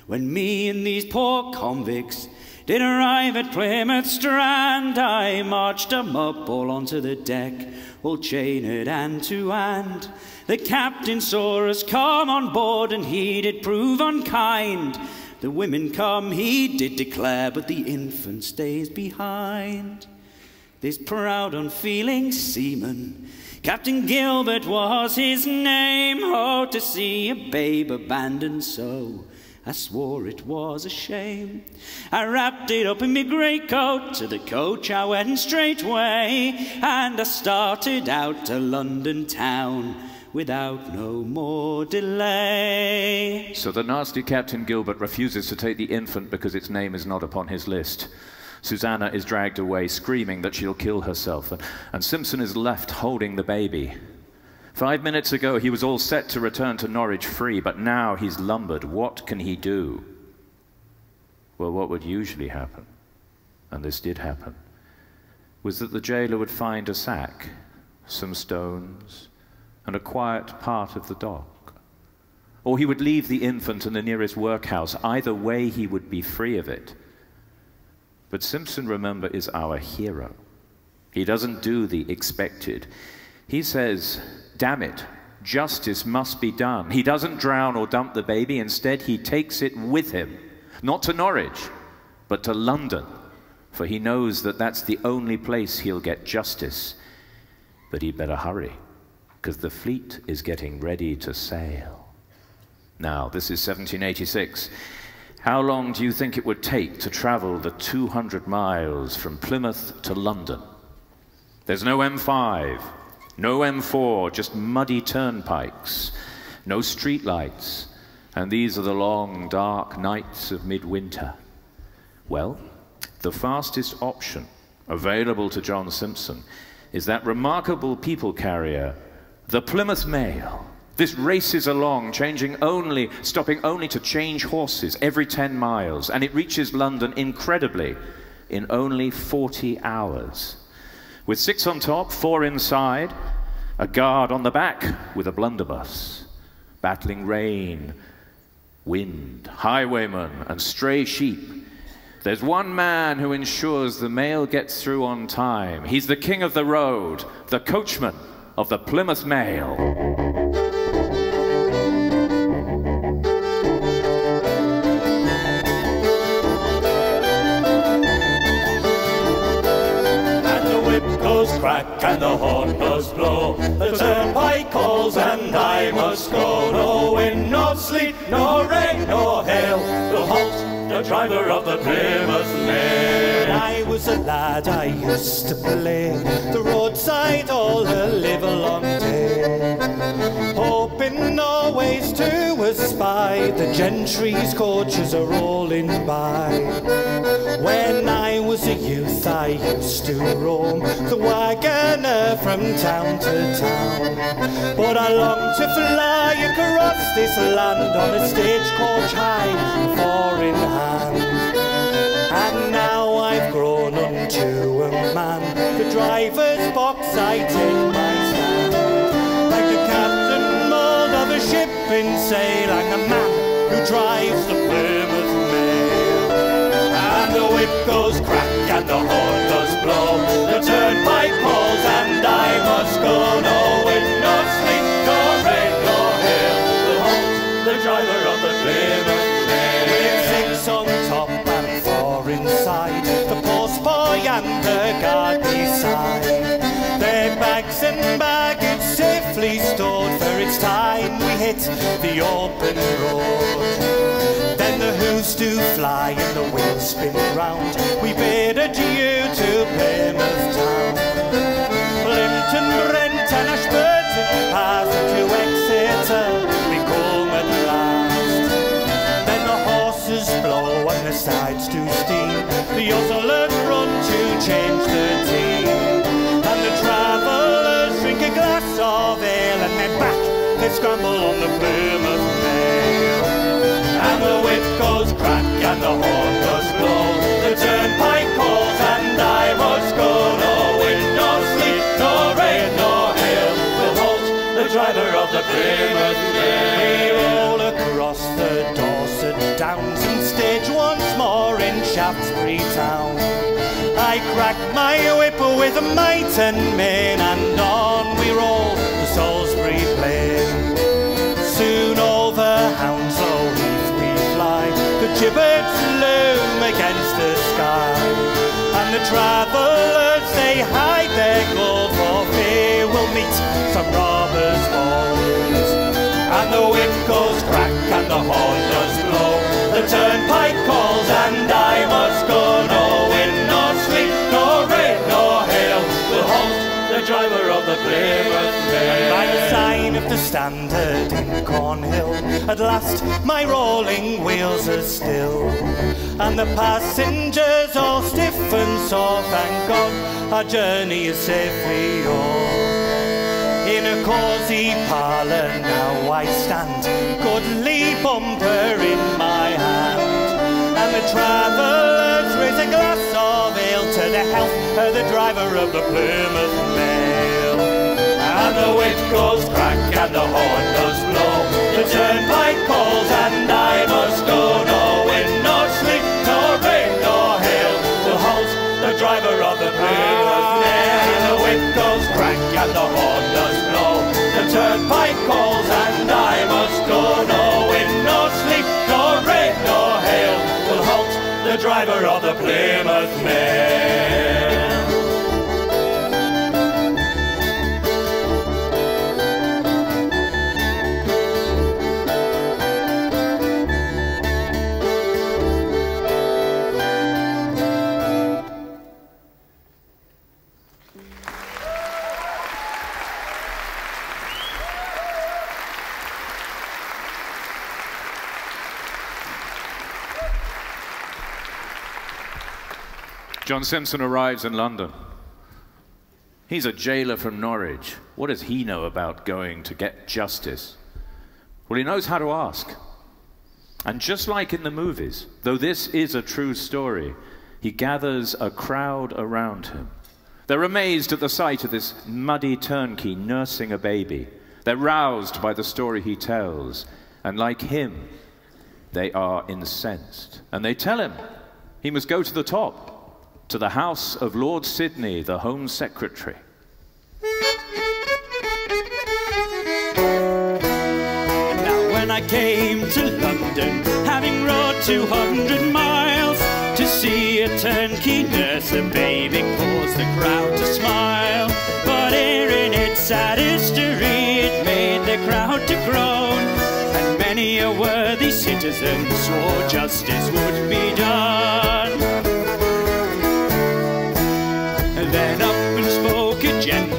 When me and these poor convicts did arrive at Plymouth Strand, I marched 'em up all onto the deck, all chained hand to hand. The captain saw us come on board, and he did prove unkind. The women come, he did declare, but the infant stays behind. This proud, unfeeling seaman, Captain Gilbert was his name. Oh, to see a babe abandoned so. I swore it was a shame. I wrapped it up in my greatcoat, to the coach I went straightway, and I started out to London town without no more delay.
So the nasty Captain Gilbert refuses to take the infant because its name is not upon his list. Susanna is dragged away, screaming that she'll kill herself, and, and Simpson is left holding the baby. Five minutes ago, he was all set to return to Norwich free, but now he's lumbered. What can he do? Well, what would usually happen, and this did happen, was that the jailer would find a sack, some stones, and a quiet part of the dock. Or he would leave the infant in the nearest workhouse. Either way, he would be free of it. But Simpson, remember, is our hero. He doesn't do the expected. He says, Damn it, justice must be done. He doesn't drown or dump the baby. Instead, he takes it with him, not to Norwich, but to London, for he knows that that's the only place he'll get justice. But he'd better hurry, because the fleet is getting ready to sail. Now, this is 1786. How long do you think it would take to travel the 200 miles from Plymouth to London? There's no M5, no M4, just muddy turnpikes, no streetlights, and these are the long, dark nights of midwinter. Well, the fastest option available to John Simpson is that remarkable people carrier, the Plymouth Mail. This races along, changing only, stopping only to change horses every 10 miles, and it reaches London incredibly in only 40 hours with six on top, four inside, a guard on the back with a blunderbuss, battling rain, wind, highwaymen, and stray sheep. There's one man who ensures the mail gets through on time. He's the king of the road, the coachman of the Plymouth Mail.
Crack and the horn does blow. The turnpike calls and I must go. No wind, no sleet, no rain, no hail. will halt the driver of the Plymouth Mail. I was a lad, I used to play the roadside all the live long day, hoping always to espy the gentry's coaches are rolling by. When I was a youth, I used to roam the wagoner from town to town, but I long to fly across this land on a stagecoach high, four in hand. And now I've grown unto a man. The driver's box I take my stand. Like the captain mold of a ship in sail, I'm the man who drives the the whip goes crack and the horn does blow. The turnpike calls and I must go. No wind, no sleet, no rain, no hail. will halt the driver of the Plymouth Mail. With six on top and four inside, the post boy and the guard beside. Their bags and baggage safely stored, for it's time we hit the open road. The hooves fly and the wheels spin round. We bid adieu to Plymouth town. Plympton, Brent and Ashburton pass to Exeter. We come at last. Then the horses blow and the sides do steam. The the horn blow. The turnpike and I must go. No wind, no no rain, no hail halt the driver of the Plymouth across the Dorset Downs and stage once more in Shaftesbury town. I crack my whip with a might and main, and on we roll to Salisbury Plain. Soon fly, the gibbets loom against the sky, and the travellers they hide their gold for fear we'll meet some robbers' boys. And the whip goes crack and the horn does blow, the turnpike calls and I must go. No the driver of the Plymouth Mail. By the sign of the standard in Cornhill, at last my rolling wheels are still, and the passengers all stiff and sore. Thank God our journey is safely o'er. In a cosy parlour now I stand, goodly bumper in my hand. And the travellers the driver of the Plymouth Mail. And the whip goes crack and the horn does blow. The turnpike calls and I must go. No wind, no sleet, no rain, no hail will halt the driver of the Plymouth Mail. And the whip goes crack and the horn does blow. The turnpike calls and I must go. No wind, no sleet, no rain, no hail will halt the driver of the Plymouth Mail.
John Simpson arrives in London. He's a jailer from Norwich. What does he know about going to get justice? Well, he knows how to ask. And just like in the movies, though this is a true story, he gathers a crowd around him. They're amazed at the sight of this muddy turnkey nursing a baby. They're roused by the story he tells. And like him, they are incensed. And they tell him he must go to the top, to the house of Lord Sydney, the Home Secretary.
Now when I came to London, having rode 200 miles to see a turnkey nurse a baby, caused the crowd to smile. But hearing its sad history, it made the crowd to groan, and many a worthy citizen swore justice would be done.
Yeah.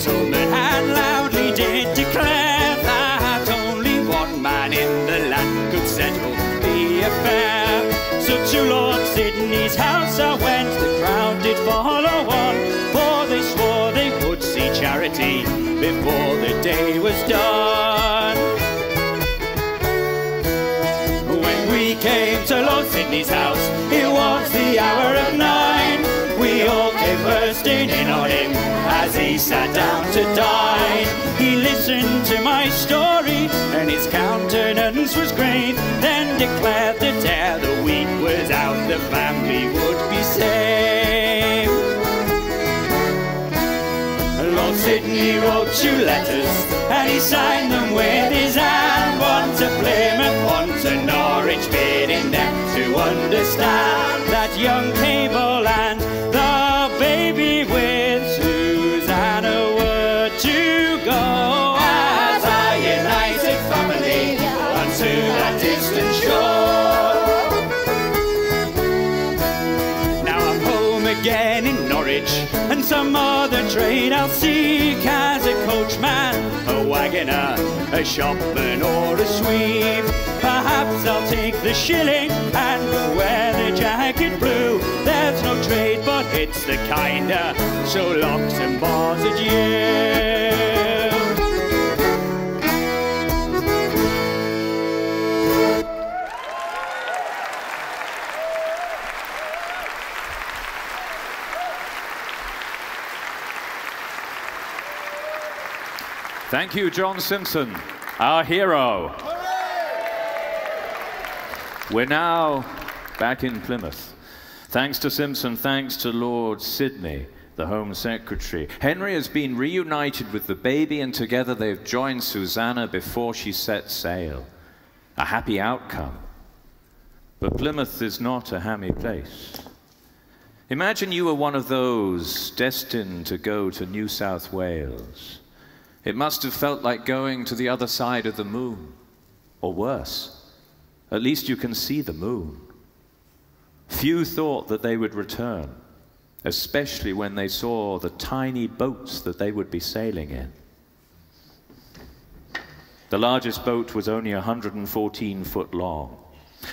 Wrote two letters and he signed them with his hand. One to Plymouth, one to Norwich, bidding them to understand that young a shopman or a sweep. Perhaps I'll take the shilling and wear the jacket blue. There's no trade, but it's the kinder, so locks and bars adieu.
Thank you, John Simpson, our hero. We're now back in Plymouth. Thanks to Simpson, thanks to Lord Sydney, the Home Secretary. Henry has been reunited with the baby, and together they've joined Susanna before she set sail. A happy outcome. But Plymouth is not a hammy place. Imagine you were one of those destined to go to New South Wales. It must have felt like going to the other side of the moon, or worse. At least you can see the moon. Few thought that they would return, especially when they saw the tiny boats that they would be sailing in. The largest boat was only 114 foot long.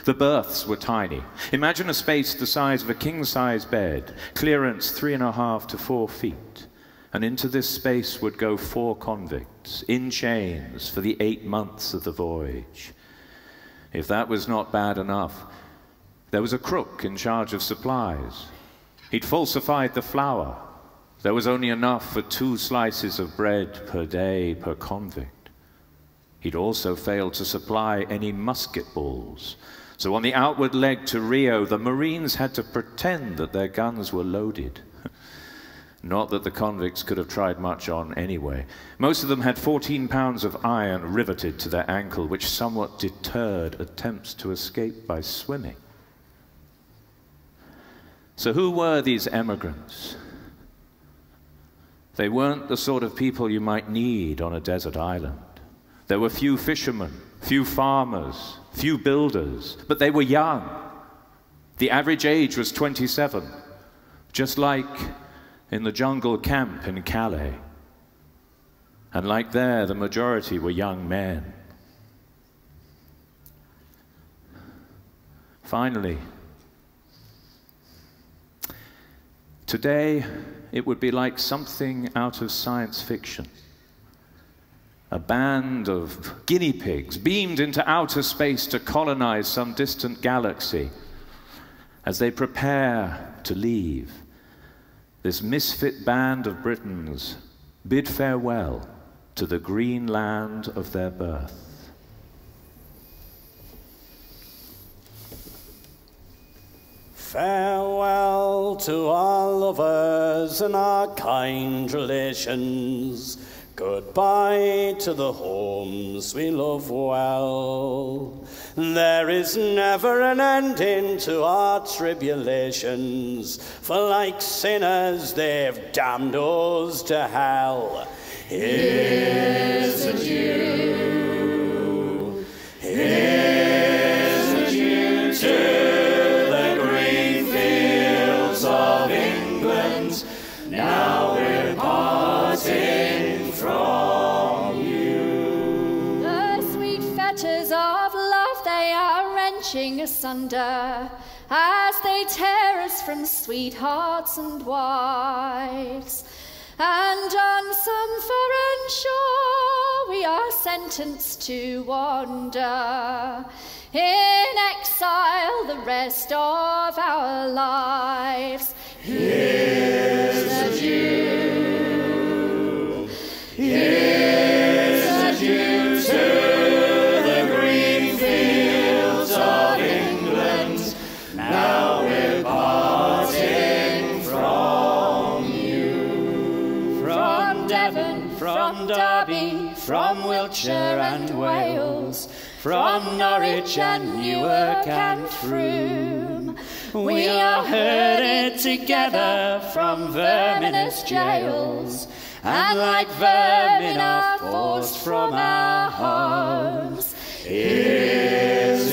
The berths were tiny. Imagine a space the size of a king size bed, clearance three and a half to four feet. And into this space would go four convicts in chains for the eight months of the voyage. If that was not bad enough, there was a crook in charge of supplies. He'd falsified the flour. There was only enough for two slices of bread per day per convict. He'd also failed to supply any musket balls. So on the outward leg to Rio, the Marines had to pretend that their guns were loaded. Not that the convicts could have tried much on anyway. Most of them had 14 pounds of iron riveted to their ankle, which somewhat deterred attempts to escape by swimming. So, who were these emigrants? They weren't the sort of people you might need on a desert island. There were few fishermen, few farmers, few builders, but they were young. The average age was 27, just like in the jungle camp in Calais. And like there, the majority were young men. Finally, today it would be like something out of science fiction. A band of guinea pigs beamed into outer space to colonize some distant galaxy. As they prepare to leave, this misfit band of Britons bid farewell to the green land of their birth.
Farewell to our lovers and our kind relations. Goodbye to the homes we love well. There is never an ending to our tribulations, for like sinners they've damned us to hell. Here's a Jew. Asunder as they tear us from sweethearts and wives. And on some foreign shore we are sentenced to wander in exile the rest of our lives. Here's adieu.
Derby, from Wiltshire and Wales, from Norwich and Newark and Frome. We are herded together from verminous jails, and like vermin are forced from our homes. Here's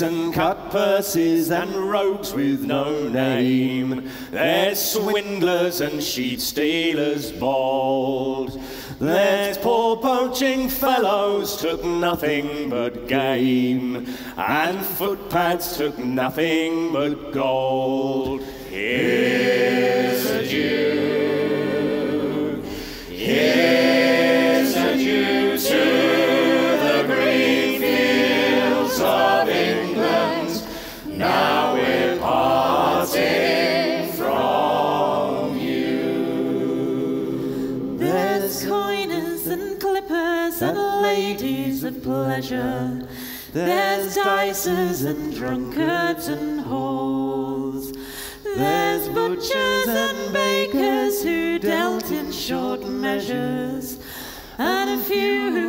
And cut purses and rogues with no name.
There's swindlers and sheep stealers bold.
There's poor poaching fellows took nothing but game,
And footpads took nothing but gold. Here's a Jew. Here's a Jew the
pleasure. There's dicers and drunkards and whores. There's butchers and bakers who dealt in short measures, and a few who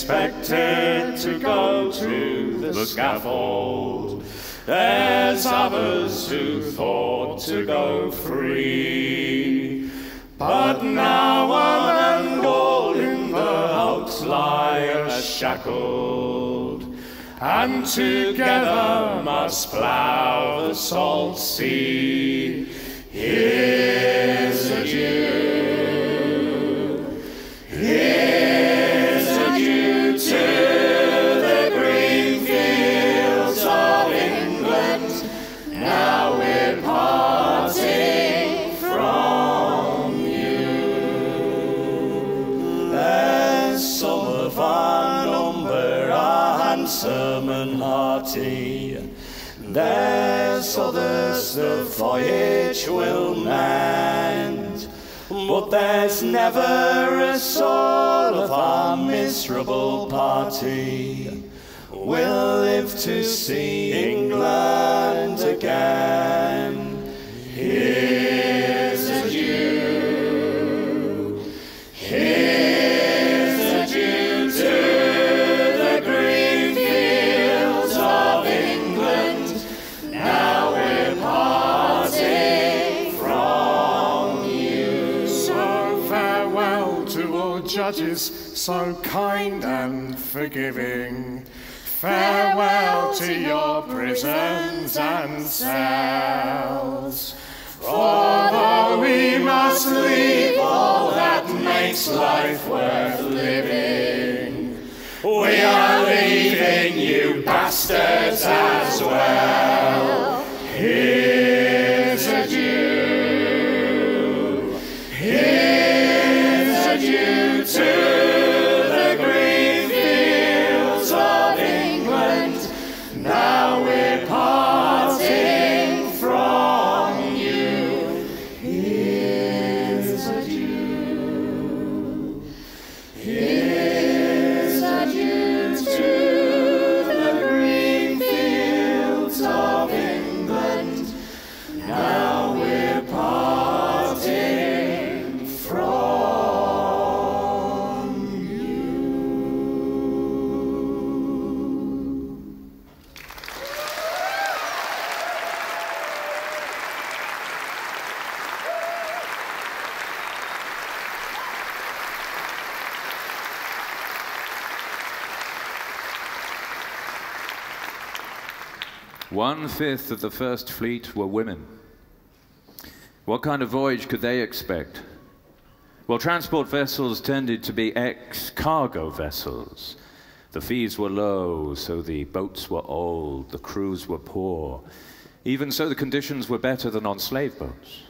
expected to go to the scaffold. There's others who thought to go free. But now one and all in the lie shackled, and together must plough the salt sea. Here's adieu. Hearty. There's others the voyage will mend. But there's never a soul of our miserable party will live to see England again.
So kind and forgiving. Farewell to your prisons and cells. For though we must leave all that makes life worth living,
We are leaving you bastards as well.
One fifth of the first fleet were women. What kind of voyage could they expect? Well, transport vessels tended to be ex cargo vessels. The fees were low, so the boats were old, the crews were poor. Even so, the conditions were better than on slave boats.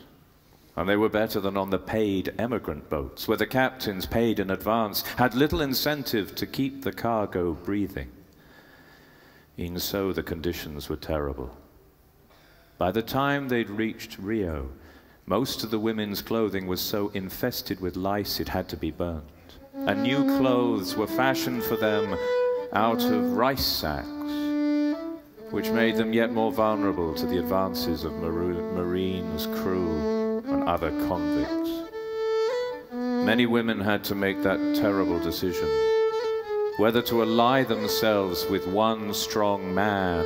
And they were better than on the paid emigrant boats, where the captains paid in advance had little incentive to keep the cargo breathing. Even so, the conditions were terrible. By the time they'd reached Rio, most of the women's clothing was so infested with lice it had to be burnt. And new clothes were fashioned for them out of rice sacks, which made them yet more vulnerable to the advances of marines, crew, and other convicts. Many women had to make that terrible decision whether to ally themselves with one strong man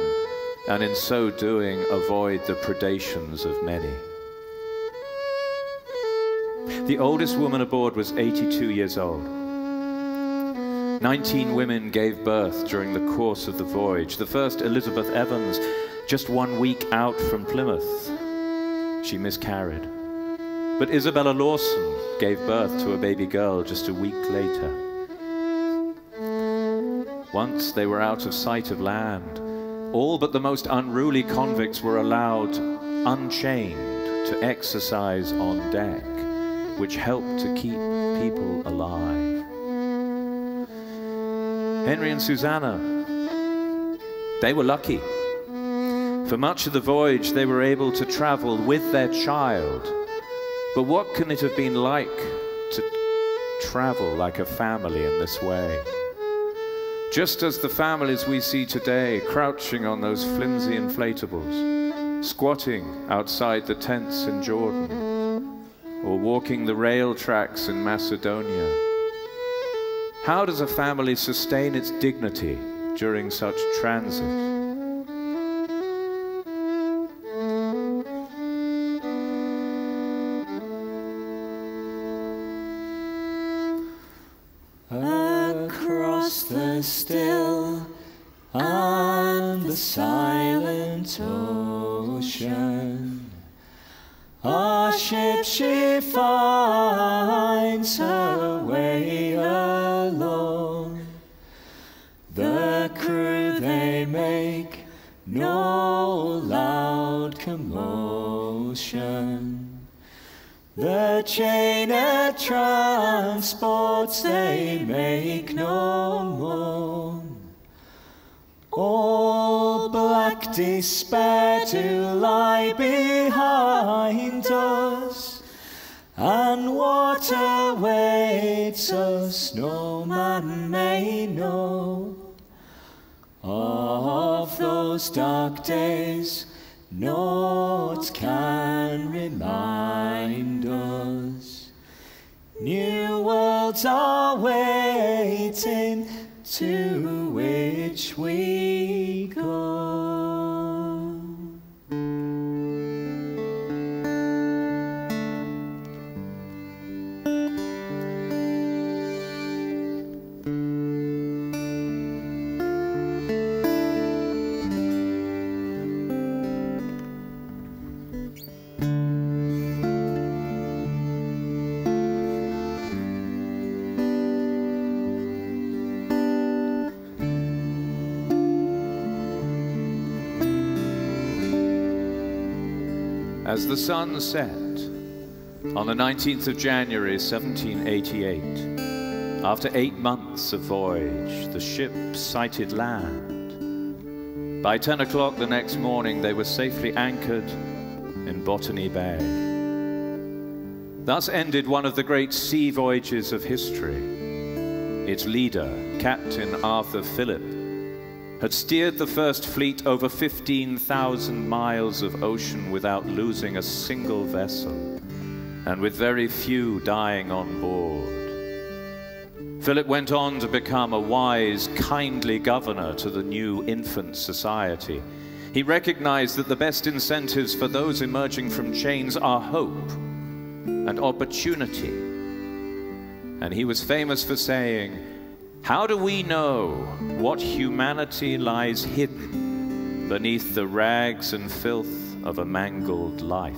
and in so doing avoid the predations of many. The oldest woman aboard was 82 years old. 19 women gave birth during the course of the voyage. The first, Elizabeth Evans, just one week out from Plymouth, she miscarried. But Isabella Lawson gave birth to a baby girl just a week later. Once they were out of sight of land, all but the most unruly convicts were allowed unchained to exercise on deck which helped to keep people alive. Henry and Susanna, they were lucky. For much of the voyage, they were able to travel with their child. But what can it have been like to travel like a family in this way? Just as the families we see today crouching on those flimsy inflatables, squatting outside the tents in Jordan, or walking the rail tracks in Macedonia? How does a family sustain its dignity during such transit?
Still and the silent ocean Our ship she finds her way alone. The crew they make no loud commotion. The chain of transports they make no moan. All black despair to lie behind us, and what awaits us no man may know. Of those dark days, naught can remind us. New worlds are waiting to which we go.
As the sun set on the 19th of January 1788, after eight months of voyage, the ship sighted land. By 10 o'clock the next morning, they were safely anchored in Botany Bay. Thus ended one of the great sea voyages of history. Its leader, Captain Arthur Phillip, had steered the first fleet over 15,000 miles of ocean without losing a single vessel, and with very few dying on board. Phillip went on to become a wise, kindly governor to the new infant society. He recognized that the best incentives for those emerging from chains are hope and opportunity. And he was famous for saying, how do we know what humanity lies hidden beneath the rags and filth of a mangled life.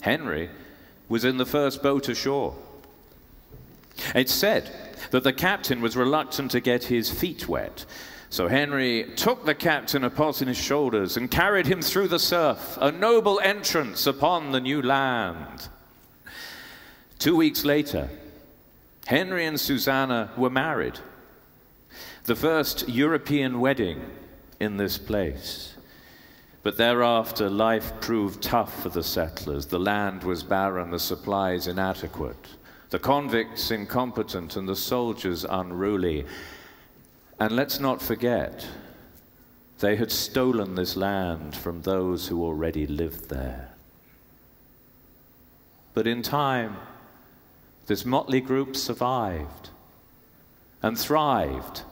Henry was in the first boat ashore. It's said that the captain was reluctant to get his feet wet, so Henry took the captain upon his shoulders and carried him through the surf, a noble entrance upon the new land. Two weeks later, Henry and Susanna were married. The first European wedding in this place. But thereafter, life proved tough for the settlers. The land was barren, the supplies inadequate, the convicts incompetent, and the soldiers unruly. And let's not forget, they had stolen this land from those who already lived there. But in time, this motley group survived and thrived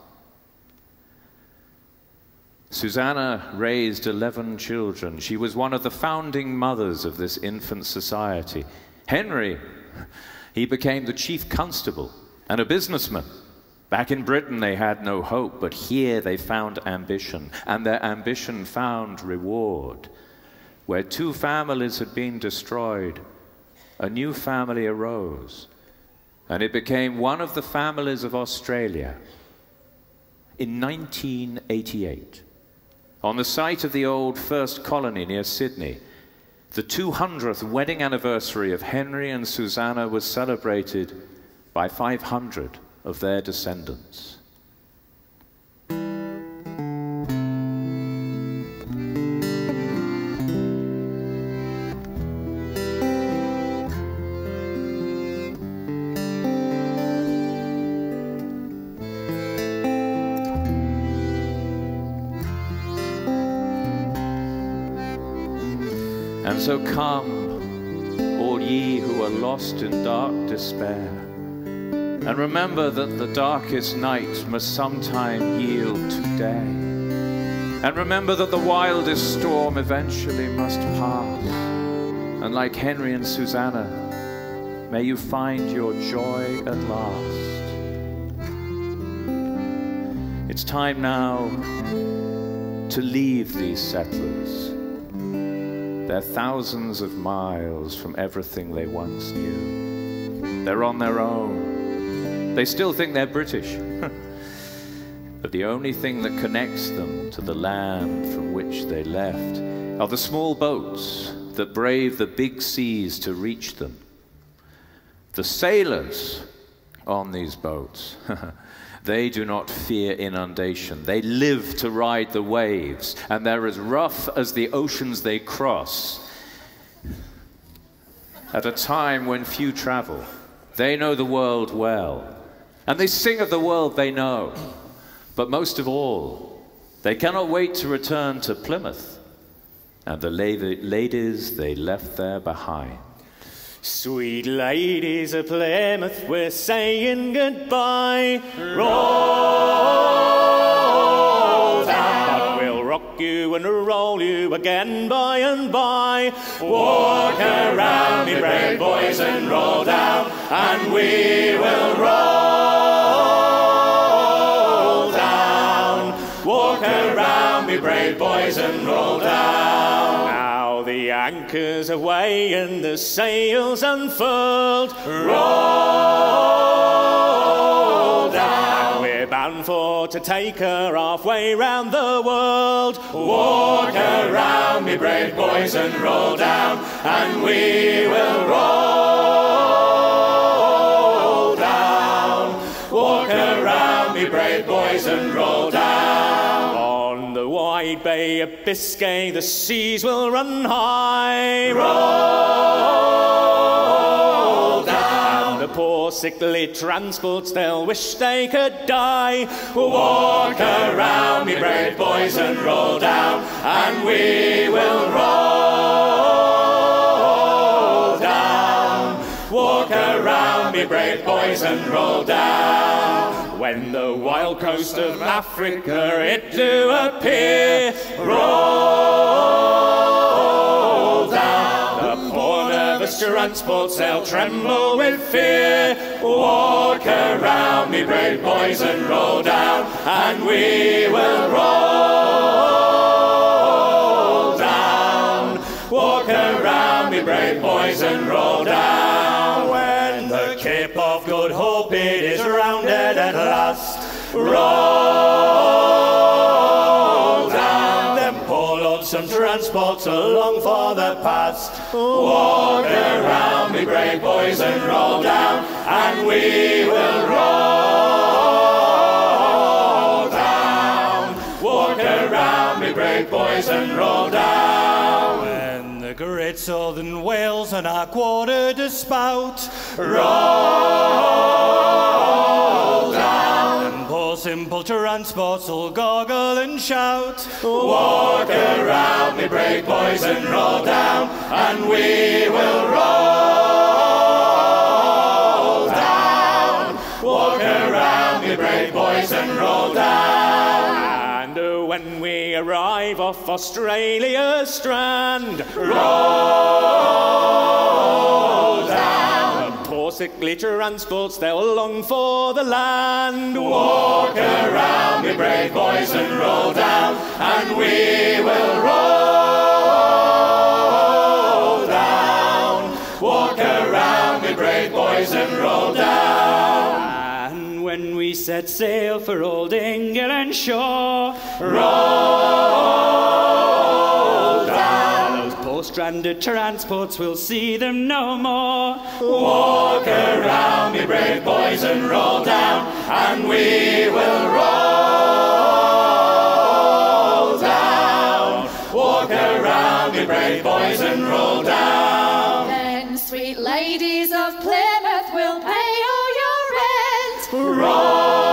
Susanna raised 11 children. She was one of the founding mothers of this infant society. Henry, he became the chief constable and a businessman. Back in Britain, they had no hope, but here they found ambition, and their ambition found reward. Where two families had been destroyed, a new family arose, and it became one of the families of Australia. In 1988, on the site of the old first colony near Sydney, the 200th wedding anniversary of Henry and Susanna was celebrated by 500 of their descendants. So come, all ye who are lost in dark despair, and remember that the darkest night must sometime yield to day. And remember that the wildest storm eventually must pass. And like Henry and Susanna, may you find your joy at last. It's time now to leave these settlers they're thousands of miles from everything they once knew. They're on their own. They still think they're British. but the only thing that connects them to the land from which they left are the small boats that brave the big seas to reach them. The sailors on these boats They do not fear inundation. They live to ride the waves, and they're as rough as the oceans they cross. At a time when few travel, they know the world well, and they sing of the world they know. But most of all, they cannot wait to return to Plymouth and the ladies they left there behind.
Sweet ladies of Plymouth, we're saying goodbye. Roll down. But we'll rock you and roll you again by and by. Walk around, me brave boys, and roll down, and we will roll down. Walk around, me brave boys, and roll down the anchors aweigh and the sails unfurled. Roll down. And we're bound for to take her halfway round the world. Walk around, me brave boys, and roll down, and we will roll down. Walk around, me brave boys, and roll down wide Bay of Biscay, the seas will run high. Roll down. The poor sickly transports, they'll wish they could die. Walk around, me brave boys, and roll down, and we will roll down. Walk around, me brave boys, and roll down. When the wild coast of Africa it do appear, roll down. The poor nervous as transports they'll tremble with fear. Walk around me, brave boys, and roll down, and we will roll down. Walk around me, brave boys, and roll down. When the Cape of Good Hope it is rounded at last, roll down. Them poor lonesome transports along for the past. Walk around me, brave boys, and roll down, and we will roll down. Walk around me, brave boys, and roll down. When the great southern whales and our quarter to spout, roll down. And poor simple transports will goggle and shout. Walk around me, brave boys, and roll down, and we will roll down. Walk around me, brave boys, and roll down. And uh, when we arrive off Australia's strand, roll down. Poor and sports, they'll long for the land. Walk around me, brave boys, and roll down, and we will roll down. Walk around me, brave boys, and roll down. And when we set sail for old England shore, roll poor stranded transports, we'll see them no more. Walk around me, brave boys, and roll down, and we will roll down. Walk around me, brave boys, and roll down.
Then, sweet ladies of Plymouth will pay all your rent.
Roll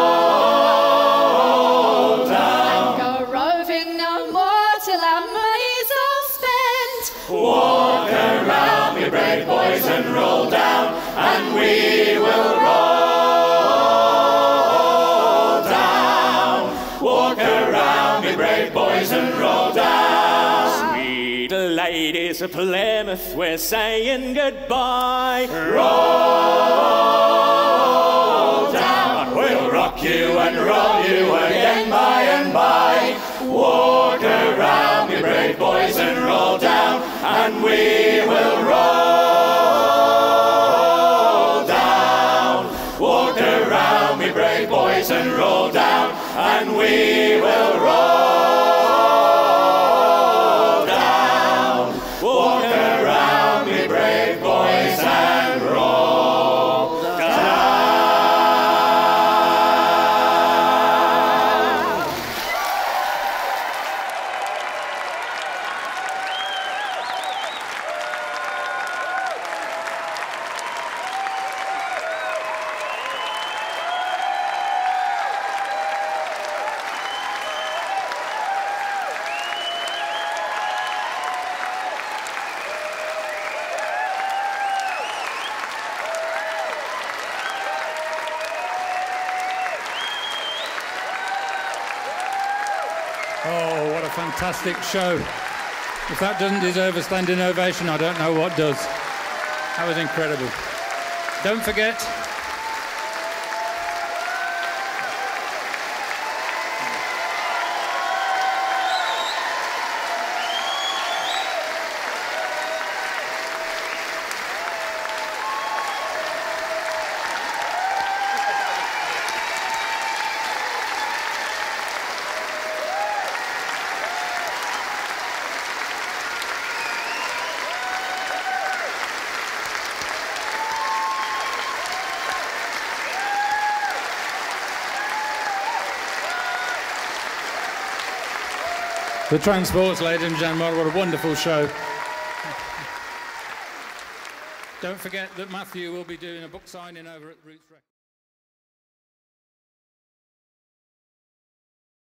ladies a Plymouth, we're saying goodbye. Roll down. We'll rock you and roll you again by and by. Walk around me, brave boys, and roll down, and we will roll down. Walk around me, brave boys, and roll down, and we will roll
fantastic show. If that doesn't deserve a standing ovation, I don't know what does. That was incredible. Don't forget, the transports, ladies and gentlemen, what a wonderful show. Don't forget that Matthew will be doing a book signing over at Roots Records.